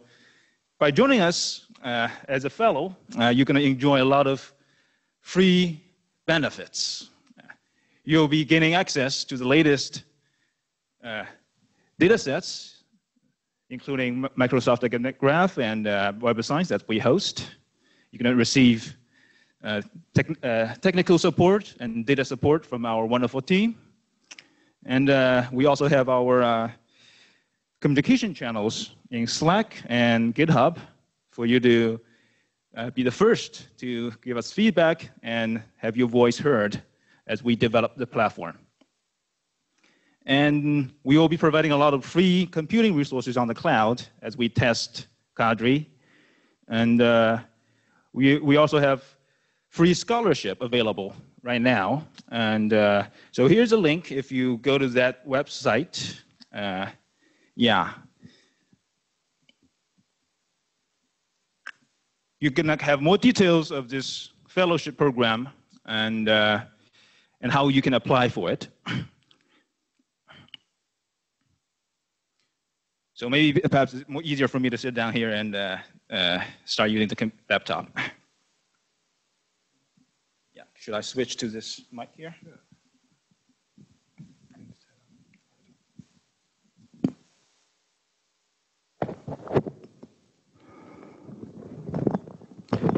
by joining us uh, as a fellow, uh, you're going to enjoy a lot of free benefits. You'll be gaining access to the latest uh, data sets, including Microsoft Academic Graph and uh, Web of Science that we host. You can receive uh, uh, technical support and data support from our wonderful team. And uh, we also have our uh, communication channels in Slack and GitHub for you to be the first to give us feedback and have your voice heard as we develop the platform. And we will be providing a lot of free computing resources on the cloud as we test Cadre. And uh, we, we also have free scholarship available right now. And uh, so here's a link if you go to that website. Uh, yeah. You can have more details of this fellowship program and, uh, and how you can apply for it. So maybe perhaps it's more easier for me to sit down here and uh, uh, start using the laptop. Yeah, should I switch to this mic here?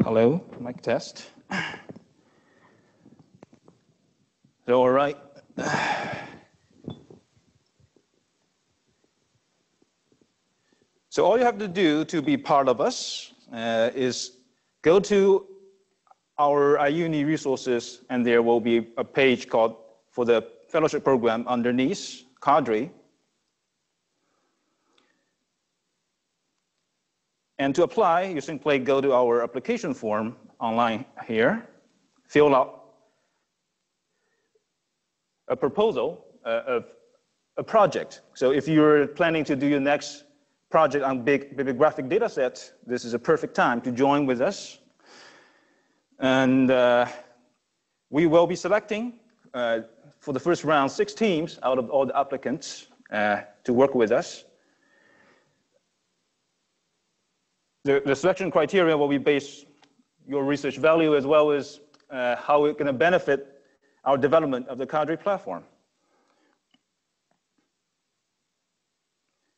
Hello, mic test. So, all right. So all you have to do to be part of us uh, is go to our IUNI resources, and there will be a page called for the fellowship program underneath Cadre. And to apply, you simply go to our application form online here, fill out a proposal uh, of a project. So if you're planning to do your next project on big bibliographic data sets, this is a perfect time to join with us. And uh, we will be selecting uh, for the first round six teams out of all the applicants uh, to work with us. The, the, selection criteria will be based your research value as well as uh, how it's going to benefit our development of the Cadre platform.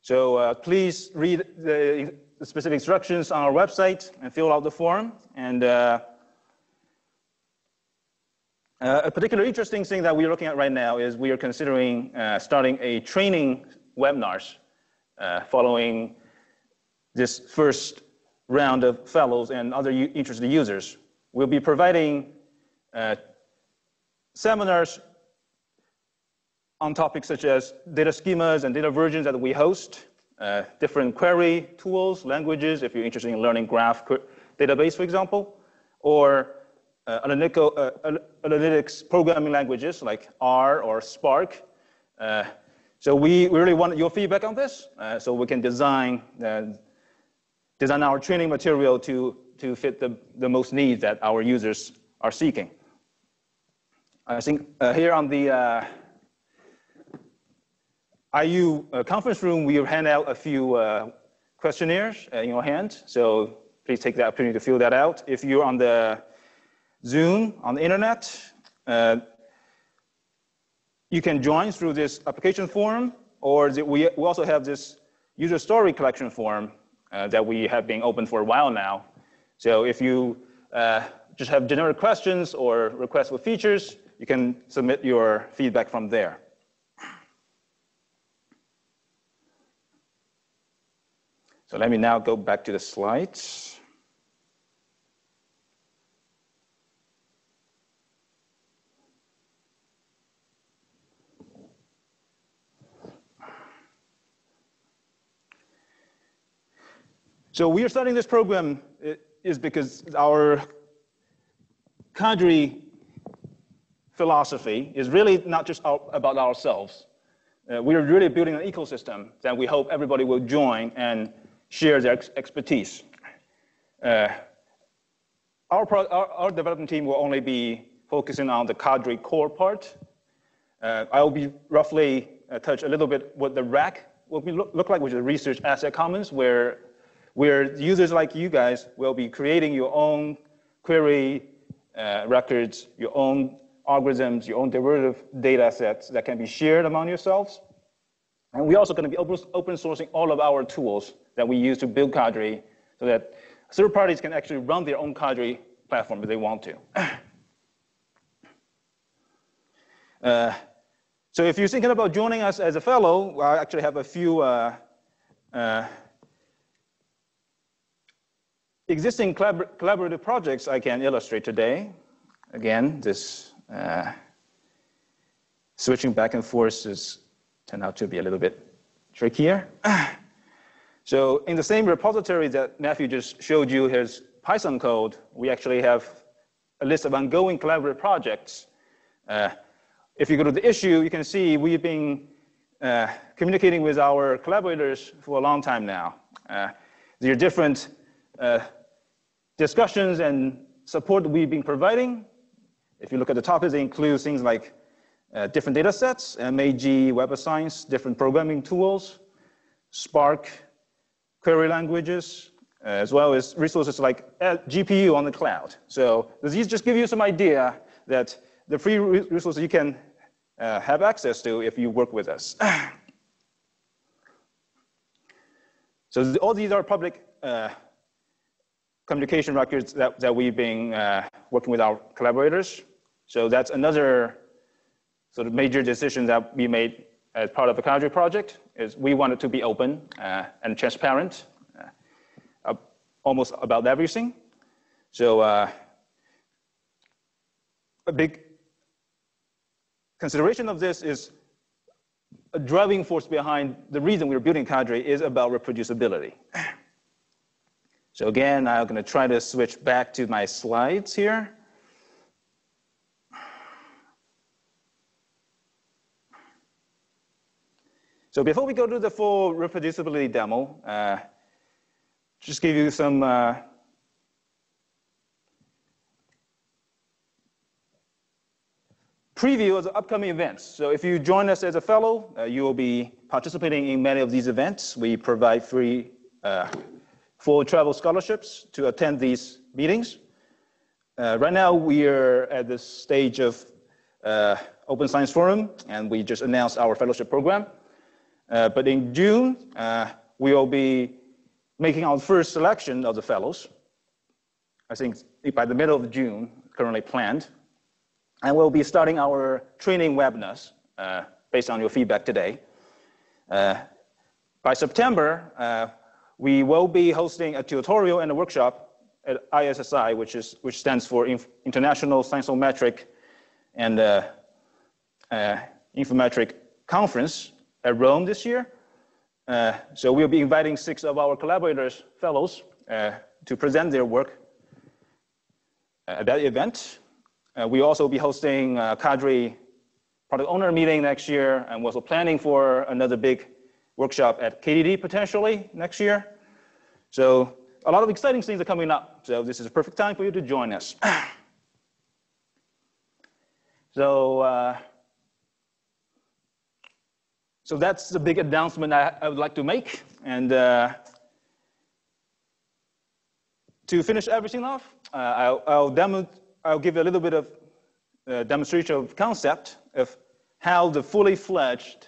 So uh, please read the, specific instructions on our website and fill out the form. And uh, uh, a particular interesting thing that we're looking at right now is we are considering uh, starting a training webinars uh, following this first round of fellows and other interested users. We'll be providing uh, seminars on topics such as data schemas and data versions that we host, uh, different query tools, languages, if you're interested in learning graph database, for example, or uh, analytical, uh, analytics programming languages like R or Spark. Uh, so we really want your feedback on this, uh, so we can design uh, design our training material to, to fit the, the most needs that our users are seeking. I think uh, here on the uh, IU uh, conference room, we hand out a few uh, questionnaires uh, in your hand. So please take the opportunity to fill that out. If you're on the Zoom, on the internet, uh, you can join through this application form, or the, we, we also have this user story collection form that we have been open for a while now. So if you just have generic questions or requests for features, you can submit your feedback from there. So let me now go back to the slides. So we are starting this program uh, is because our cadre philosophy is really not just about ourselves. Uh, we are really building an ecosystem that we hope everybody will join and share their ex expertise. Uh, our, our, our, development team will only be focusing on the Cadre core part. Uh, I will be roughly uh, touch a little bit what the RAC will be look, look like, which is Research Asset Commons, where, where users like you guys will be creating your own query uh, records, your own algorithms, your own derivative data sets that can be shared among yourselves. And we're also going to be open, open sourcing all of our tools that we use to build Cadre so that third parties can actually run their own Cadre platform if they want to. uh, so if you're thinking about joining us as a fellow, I actually have a few uh, uh, existing collabor collaborative projects I can illustrate today. Again, this uh, switching back and forth has turned out to be a little bit trickier. so in the same repository that Matthew just showed you his Python code, we actually have a list of ongoing collaborative projects. Uh, if you go to the issue, you can see we've been uh, communicating with our collaborators for a long time now. Uh, there are different uh, discussions and support we've been providing if you look at the topics, they include things like uh, different data sets, MAG, Web of Science, different programming tools, Spark, query languages, uh, as well as resources like uh, GPU on the cloud. So these just give you some idea that the free resources you can uh, have access to if you work with us. so all these are public uh, communication records that, that we've been uh, working with our collaborators. So that's another sort of major decision that we made as part of the Cadre project is we wanted to be open uh, and transparent uh, almost about everything. So uh, a big consideration of this is a driving force behind the reason we're building Cadre is about reproducibility. So again, I'm going to try to switch back to my slides here. So before we go to the full reproducibility demo, uh, just give you some uh, preview of the upcoming events. So if you join us as a fellow, uh, you will be participating in many of these events. We provide free uh, full travel scholarships to attend these meetings. Uh, right now, we are at the stage of uh, Open Science Forum, and we just announced our fellowship program. Uh, but in June, uh, we will be making our first selection of the fellows. I think by the middle of June, currently planned. And we'll be starting our training webinars uh, based on your feedback today. Uh, by September, uh, we will be hosting a tutorial and a workshop at ISSI, which, is, which stands for Inf International Scientometric and uh, Infometric Conference at Rome this year. Uh, so we'll be inviting six of our collaborators, fellows, to present their work at that event. Uh, we also be hosting a Cadre product owner meeting next year, and we're also planning for another big workshop at KDD potentially next year. So a lot of exciting things are coming up. So this is a perfect time for you to join us. so, uh, so that's the big announcement I, I would like to make. And uh, to finish everything off, uh, I'll, I'll demo I'll give you a little bit of uh, demonstration of concept of how the fully fledged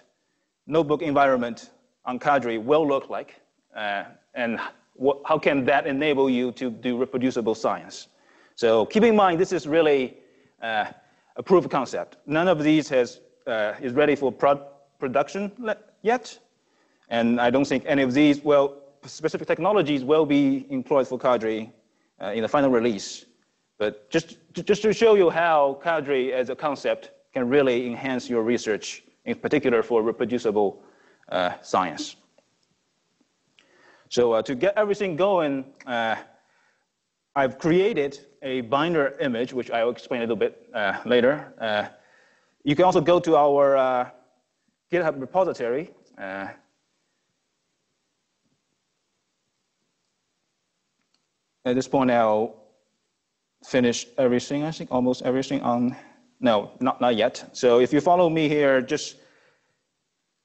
notebook environment on Cadre will look like, uh, and what, how can that enable you to do reproducible science. So keep in mind, this is really uh, a proof of concept. None of these has, uh, is ready for prod production yet, and I don't think any of these, well, specific technologies will be employed for Cadre uh, in the final release. But just, just to show you how Cadre as a concept can really enhance your research, in particular for reproducible uh, science. So uh, to get everything going, uh, I've created a binder image, which I will explain a little bit uh, later. Uh, you can also go to our GitHub repository. Uh, at this point, I'll finish everything, I think almost everything on, no, not, not yet. So if you follow me here, just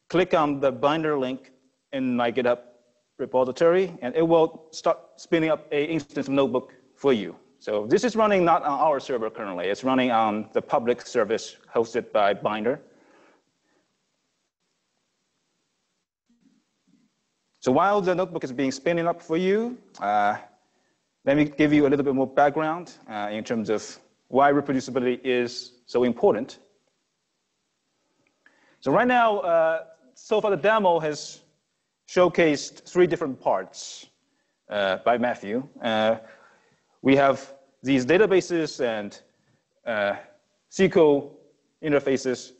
click on the binder link in my GitHub repository, and it will start spinning up a instance of notebook for you. So this is running not on our server currently, it's running on the public service hosted by Binder. So while the notebook is being spinning up for you, uh, let me give you a little bit more background uh, in terms of why reproducibility is so important. So right now, uh, so far the demo has showcased three different parts uh, by Matthew. Uh, we have these databases and uh, SQL interfaces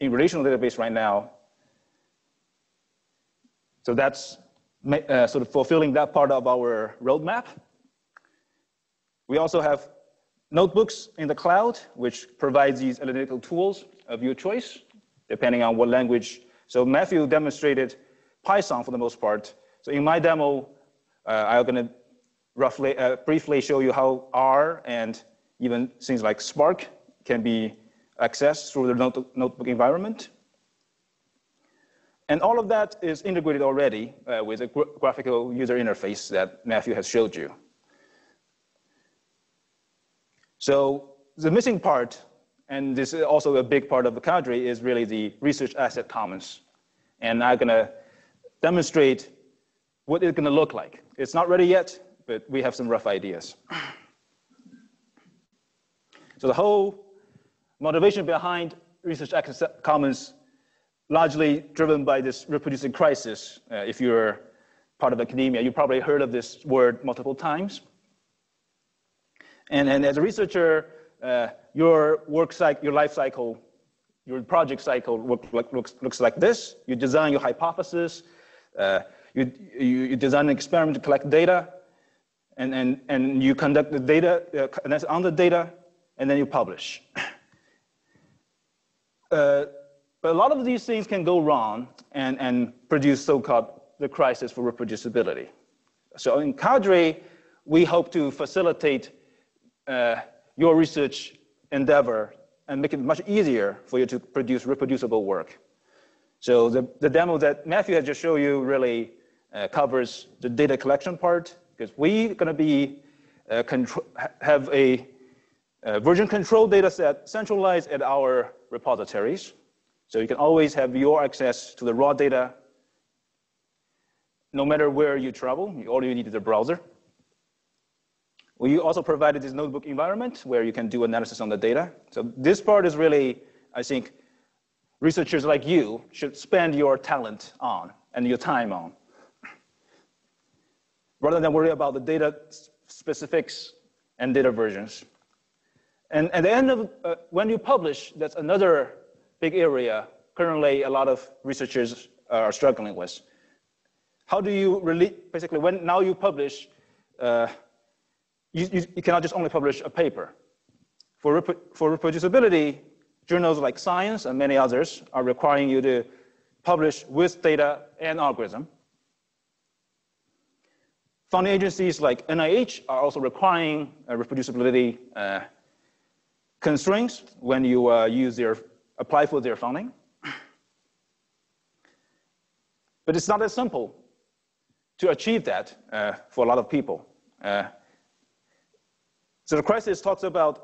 in relational database right now. So that's uh, sort of fulfilling that part of our roadmap. We also have notebooks in the cloud, which provides these analytical tools of your choice, depending on what language. So Matthew demonstrated Python for the most part. So in my demo, uh, I'm going to roughly, uh, briefly show you how R and even things like Spark can be accessed through the note notebook environment. And all of that is integrated already uh, with a graphical user interface that Matthew has showed you. So the missing part, and this is also a big part of the cadre, is really the research asset commons. And I'm gonna demonstrate what it's gonna look like. It's not ready yet, but we have some rough ideas. So the whole motivation behind research access commons largely driven by this reproducing crisis. Uh, if you're part of academia, you probably heard of this word multiple times. And, and as a researcher, uh, your work cycle, your life cycle, your project cycle look, look, looks, looks like this. You design your hypothesis, uh, you, you, you, design an experiment to collect data, and, and, and you conduct the data, uh, on the data, and then you publish. Uh, but a lot of these things can go wrong and, and produce so-called the crisis for reproducibility. So in Cadre, we hope to facilitate uh, your research endeavor and make it much easier for you to produce reproducible work. So the, the demo that Matthew has just shown you really uh, covers the data collection part, because we're gonna be, uh, have a, a version control data set centralized at our repositories. So you can always have your access to the raw data no matter where you travel, all you need is a browser. We also provided this notebook environment where you can do analysis on the data. So this part is really, I think, researchers like you should spend your talent on and your time on, rather than worry about the data specifics and data versions. And at the end of, uh, when you publish, that's another big area currently a lot of researchers are struggling with. How do you really, basically, when now you publish, uh, you, you, cannot just only publish a paper. For, for reproducibility, journals like Science and many others are requiring you to publish with data and algorithm. Funding agencies like NIH are also requiring uh, reproducibility uh, constraints when you uh, use their, apply for their funding. But it's not as simple to achieve that uh, for a lot of people. Uh, so the crisis talks about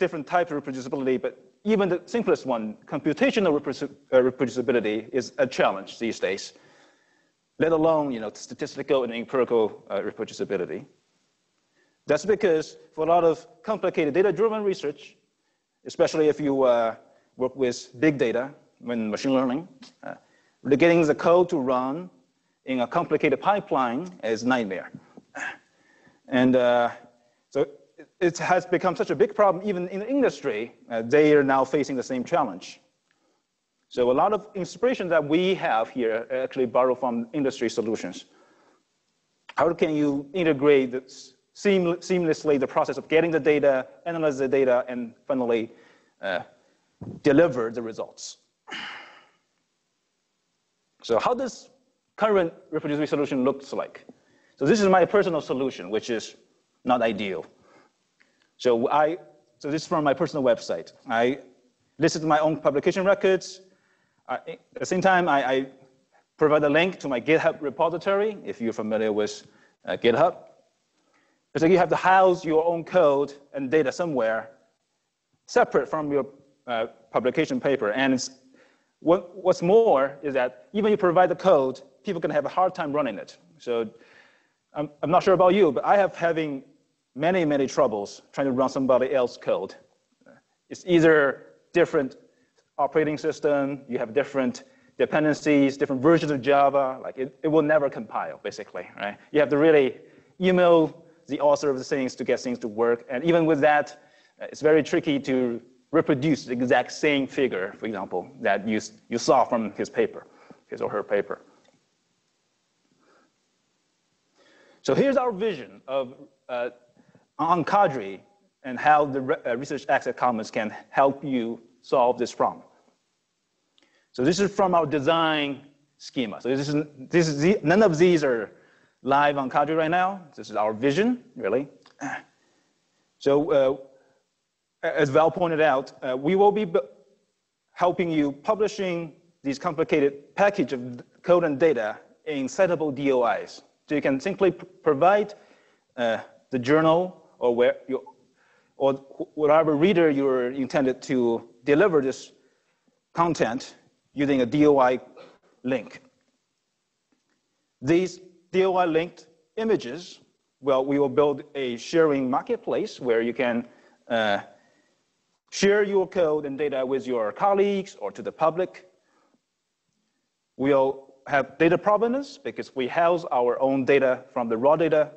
different types of reproducibility, but even the simplest one, computational uh, reproducibility, is a challenge these days, let alone you know, statistical and empirical uh, reproducibility. That's because for a lot of complicated data-driven research, especially if you uh, work with big data and machine learning, uh, getting the code to run in a complicated pipeline is nightmare. And uh, so it has become such a big problem even in the industry. Uh, they are now facing the same challenge. So a lot of inspiration that we have here actually borrow from industry solutions. How can you integrate this seamlessly the process of getting the data, analyze the data, and finally uh, deliver the results? So how does current reproducibility solution looks like? So this is my personal solution, which is not ideal. So I, so this is from my personal website. I listed my own publication records. I, at the same time, I, I, provide a link to my GitHub repository, if you're familiar with uh, GitHub. So you have to house your own code and data somewhere separate from your uh, publication paper. And what, what's more is that even you provide the code, people can have a hard time running it. So I'm, I'm not sure about you, but I have having many, many troubles trying to run somebody else's code. It's either different operating system, you have different dependencies, different versions of Java, like it, it will never compile, basically, right? You have to really email the author of the things to get things to work. And even with that, it's very tricky to reproduce the exact same figure, for example, that you, you saw from his paper, his or her paper. So here's our vision of uh, on Cadre and how the re uh, Research Access Commons can help you solve this problem. So this is from our design schema. So this is, this is the, none of these are live on Cadre right now. This is our vision, really. So uh, as Val pointed out, uh, we will be helping you publishing these complicated package of code and data in citable DOIs. So you can simply provide uh, the journal or where or whatever reader you're intended to deliver this content using a DOI link. These DOI linked images, well, we will build a sharing marketplace where you can uh, Share your code and data with your colleagues or to the public. We'll have data provenance because we house our own data from the raw data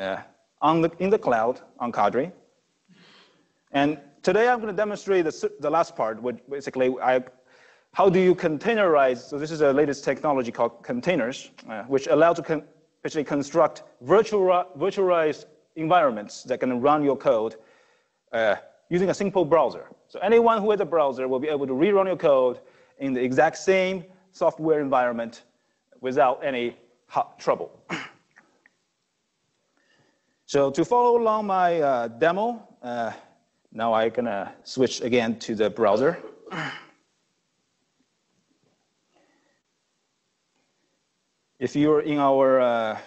uh, on the, in the cloud on Cadre. And today I'm going to demonstrate the, the last part, which basically I, how do you containerize, so this is the latest technology called containers, uh, which allow to con basically construct virtual, virtualized environments that can run your code uh, using a simple browser. So anyone who has a browser will be able to rerun your code in the exact same software environment without any trouble. so to follow along my uh, demo, uh, now I'm gonna switch again to the browser. If you're in our uh,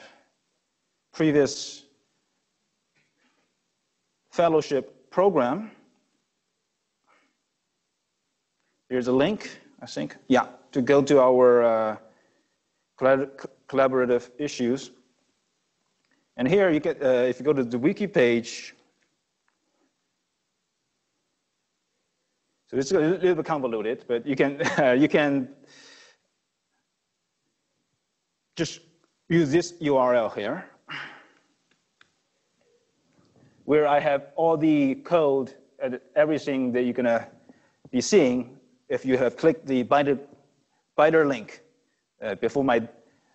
previous fellowship program, here's a link, I think. Yeah, to go to our uh, collaborative issues. And here you get, uh, if you go to the wiki page, so it's a little bit convoluted, but you can, uh, you can just use this URL here, where I have all the code and everything that you're gonna be seeing if you have clicked the Binder, Binder link uh, before my,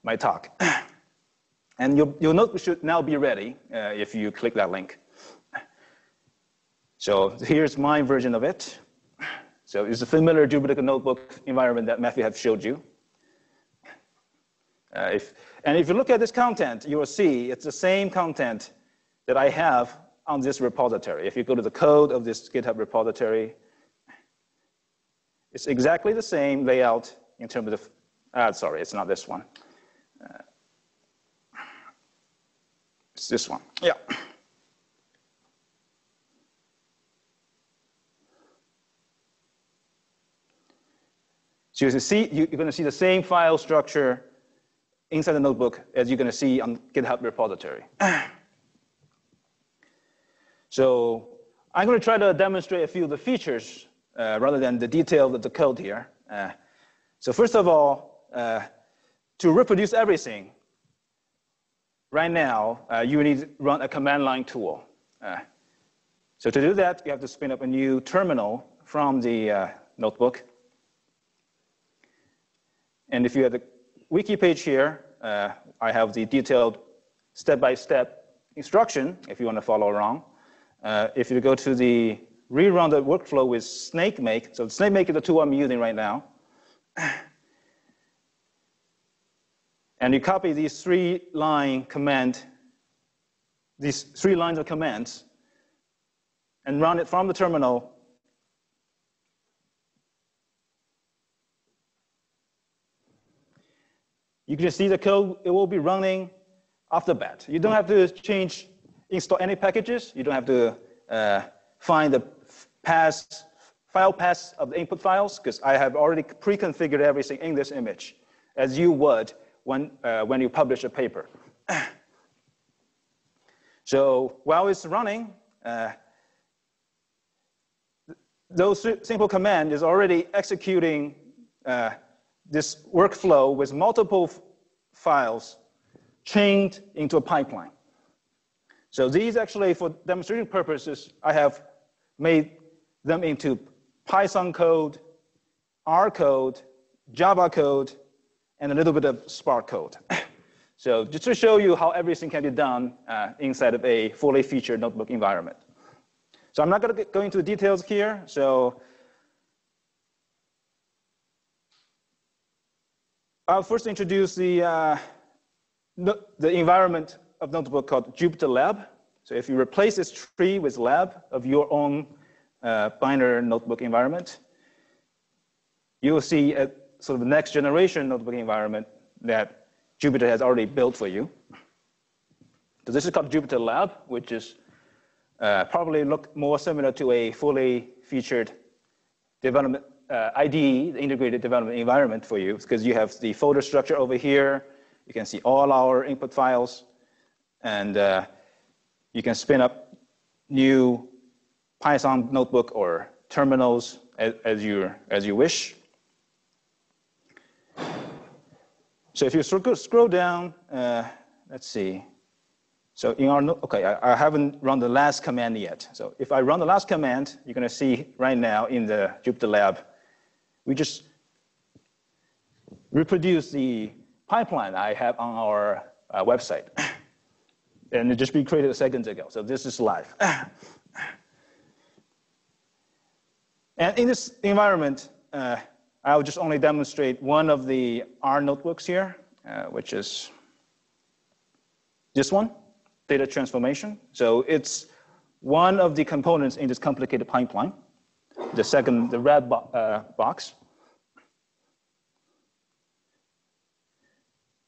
my talk. and your, your notebook should now be ready uh, if you click that link. So here's my version of it. So it's a familiar Jupyter notebook environment that Matthew have showed you. Uh, if, and if you look at this content, you will see it's the same content that I have on this repository. If you go to the code of this GitHub repository, it's exactly the same layout in terms of, uh, sorry, it's not this one. Uh, it's this one, yeah. So you see, you're going to see the same file structure inside the notebook as you're going to see on GitHub repository. so I'm going to try to demonstrate a few of the features uh, rather than the detail of the code here. Uh, so first of all, uh, to reproduce everything, right now, uh, you need to run a command line tool. Uh, so to do that, you have to spin up a new terminal from the uh, notebook. And if you have the wiki page here, I have the detailed step-by-step instruction if you want to follow along. Uh, if you go to the rerun the workflow with SnakeMake, so SnakeMake is the tool I'm using right now. and you copy these three line command, these three lines of commands, and run it from the terminal You can just see the code, it will be running off the bat. You don't have to change, install any packages. You don't have to uh, find the paths, file paths of the input files, because I have already pre-configured everything in this image, as you would when, uh, when you publish a paper. so while it's running, uh, those simple command is already executing uh, this workflow with multiple files chained into a pipeline. So these actually, for demonstration purposes, I have made them into Python code, R code, Java code, and a little bit of Spark code. so just to show you how everything can be done uh, inside of a fully featured notebook environment. So I'm not going to go into the details here. So I'll first introduce the, uh, the environment of notebook called Jupyter Lab. So if you replace this tree with lab of your own uh, Binder notebook environment, you will see a sort of next generation notebook environment that Jupyter has already built for you. So this is called Jupyter Lab, which is uh, probably look more similar to a fully featured development uh, IDE, the integrated development environment for you, because you have the folder structure over here. You can see all our input files, and uh, you can spin up new Python notebook or terminals as, as, you, as you wish. So if you scroll down, uh, let's see. So in our, okay, I, I, haven't run the last command yet. So if I run the last command, you're gonna see right now in the Jupyter Lab we just reproduce the pipeline I have on our uh, website. And it just be created seconds ago. So this is live. and in this environment, uh, I'll just only demonstrate one of the R notebooks here, uh, which is this one, data transformation. So it's one of the components in this complicated pipeline. The second, the red bo uh, box.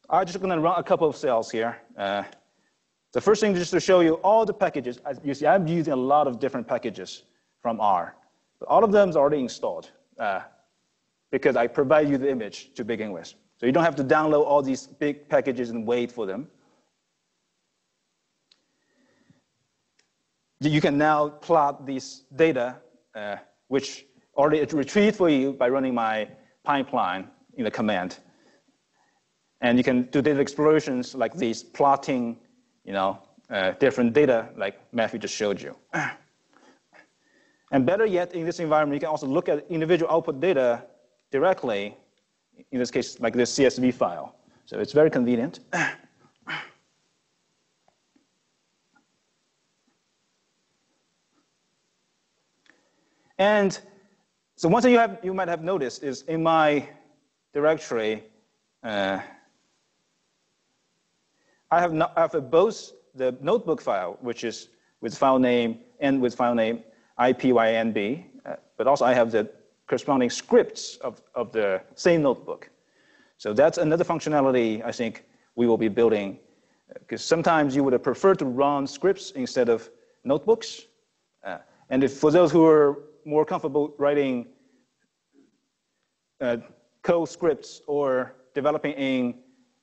I'm just going to run a couple of cells here. The first thing just to show you all the packages. You see, I'm using a lot of different packages from R. But all of them is already installed uh, because I provide you the image to begin with. So you don't have to download all these big packages and wait for them. You can now plot these data, uh, which already retrieved for you by running my pipeline in the command. And you can do data explorations like these, plotting, you know, uh, different data like Matthew just showed you. and better yet, in this environment, you can also look at individual output data directly, in this case, like this CSV file. So it's very convenient. and so one thing you, have, you might have noticed is in my directory, uh, I have, not, I have both the notebook file, which is with file name and with file name IPYNB, uh, but also I have the corresponding scripts of, of the same notebook. So that's another functionality I think we will be building, because uh, sometimes you would prefer to run scripts instead of notebooks. Uh, and if for those who are more comfortable writing uh, code scripts or developing in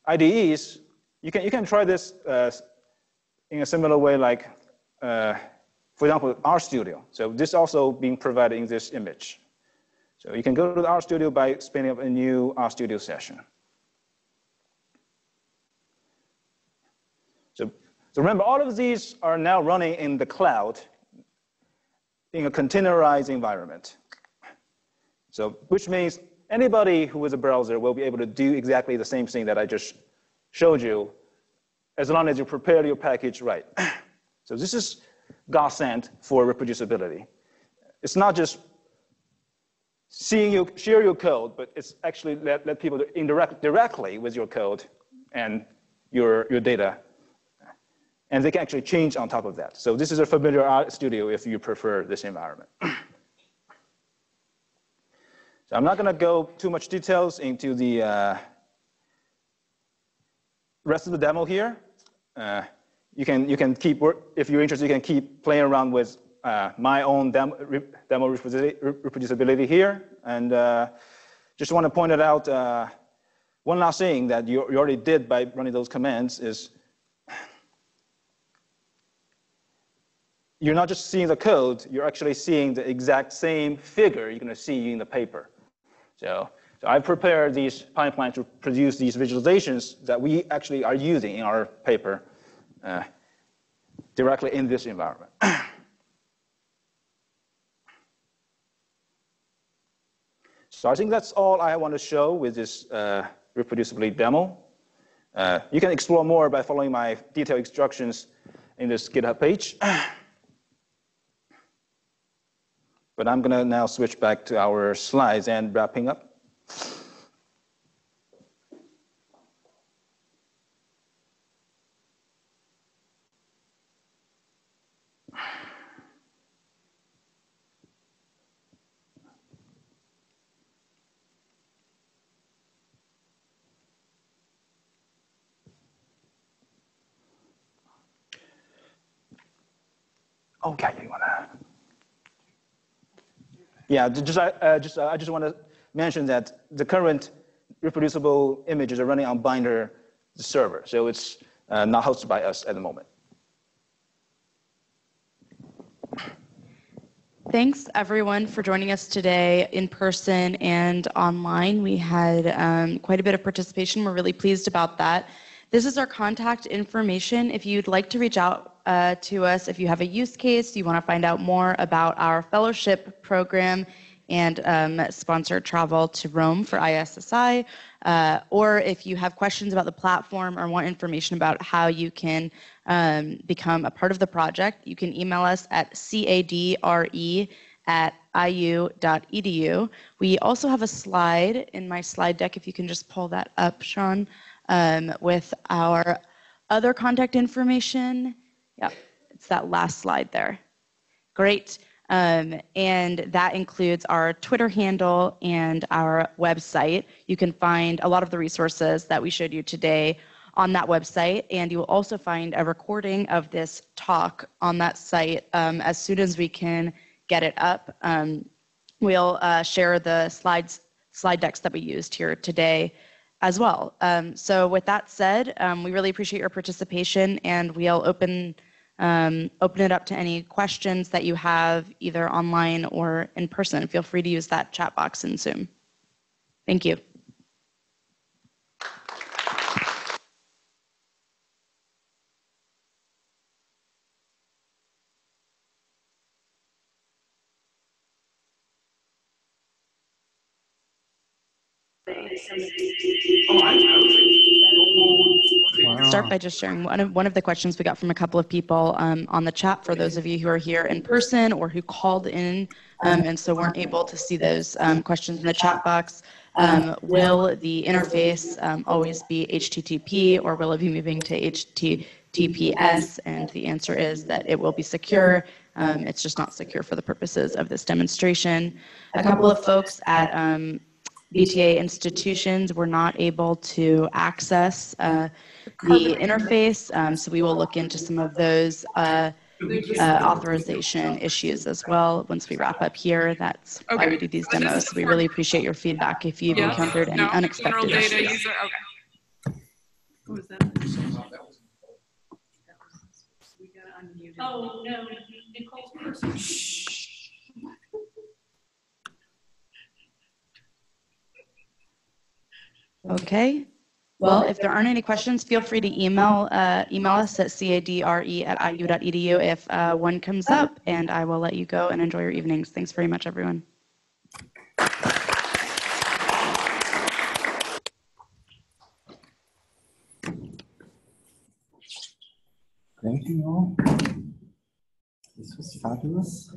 IDEs, you can, you can try this uh, in a similar way like, uh, for example, RStudio. So this also being provided in this image. So you can go to the RStudio by spinning up a new RStudio session. So, so remember, all of these are now running in the cloud in a containerized environment. So, which means anybody who is a browser will be able to do exactly the same thing that I just showed you as long as you prepare your package right. so this is godsend for reproducibility. It's not just seeing you share your code, but it's actually let, let people interact directly with your code and your, your data. And they can actually change on top of that. So this is a familiar RStudio if you prefer this environment. so I'm not going to go too much details into the uh, rest of the demo here, uh, you can you can keep work if you're interested, you can keep playing around with uh, my own demo, demo reproducibility here, and uh, just want to point it out. Uh, one last thing that you, you already did by running those commands is you're not just seeing the code, you're actually seeing the exact same figure you're going to see in the paper. So so I've prepared these pipelines to produce these visualizations that we actually are using in our paper uh, directly in this environment. so I think that's all I want to show with this uh, demo. Uh, you can explore more by following my detailed instructions in this GitHub page. but I'm going to now switch back to our slides and wrapping up. Okay, you wanna? Yeah, just uh, just uh, I just want to mention that the current reproducible images are running on Binder server, so it's uh, not hosted by us at the moment. Thanks everyone for joining us today in person and online. We had um, quite a bit of participation. We're really pleased about that. This is our contact information. If you'd like to reach out uh, to us, if you have a use case, you want to find out more about our fellowship program and um, sponsored travel to Rome for ISSI, uh, or if you have questions about the platform or want information about how you can um, become a part of the project, you can email us at cadre at iu.edu. We also have a slide in my slide deck, if you can just pull that up, Sean, um, with our other contact information. Yeah, it's that last slide there. Great. Um, and that includes our Twitter handle and our website. You can find a lot of the resources that we showed you today on that website, and you will also find a recording of this talk on that site um, as soon as we can get it up. Um, we'll uh, share the slides, slide decks that we used here today as well. Um, so with that said, um, we really appreciate your participation, and we'll open um, open it up to any questions that you have either online or in person. Feel free to use that chat box in Zoom. Thank you. Start by just sharing one of, one of the questions we got from a couple of people um, on the chat for those of you who are here in person or who called in um, and so weren't able to see those um, questions in the chat box. Um, will the interface um, always be HTTP or will it be moving to HTTPS? And the answer is that it will be secure. It's just not secure for the purposes of this demonstration. A couple of folks at BTAA institutions were not able to access uh, the interface, um, so we will look into some of those uh, uh, authorization issues as well once we wrap up here. That's why we do these demos. So we really appreciate your feedback if you've Yeah. encountered any No, general unexpected data issues. user, okay. Oh, no, Nicole's person. Okay. Well, if there aren't any questions, feel free to email uh, email us at cadre at iu.edu if uh, one comes up, and I will let you go and enjoy your evenings. Thanks very much, everyone. Thank you all. This was fabulous.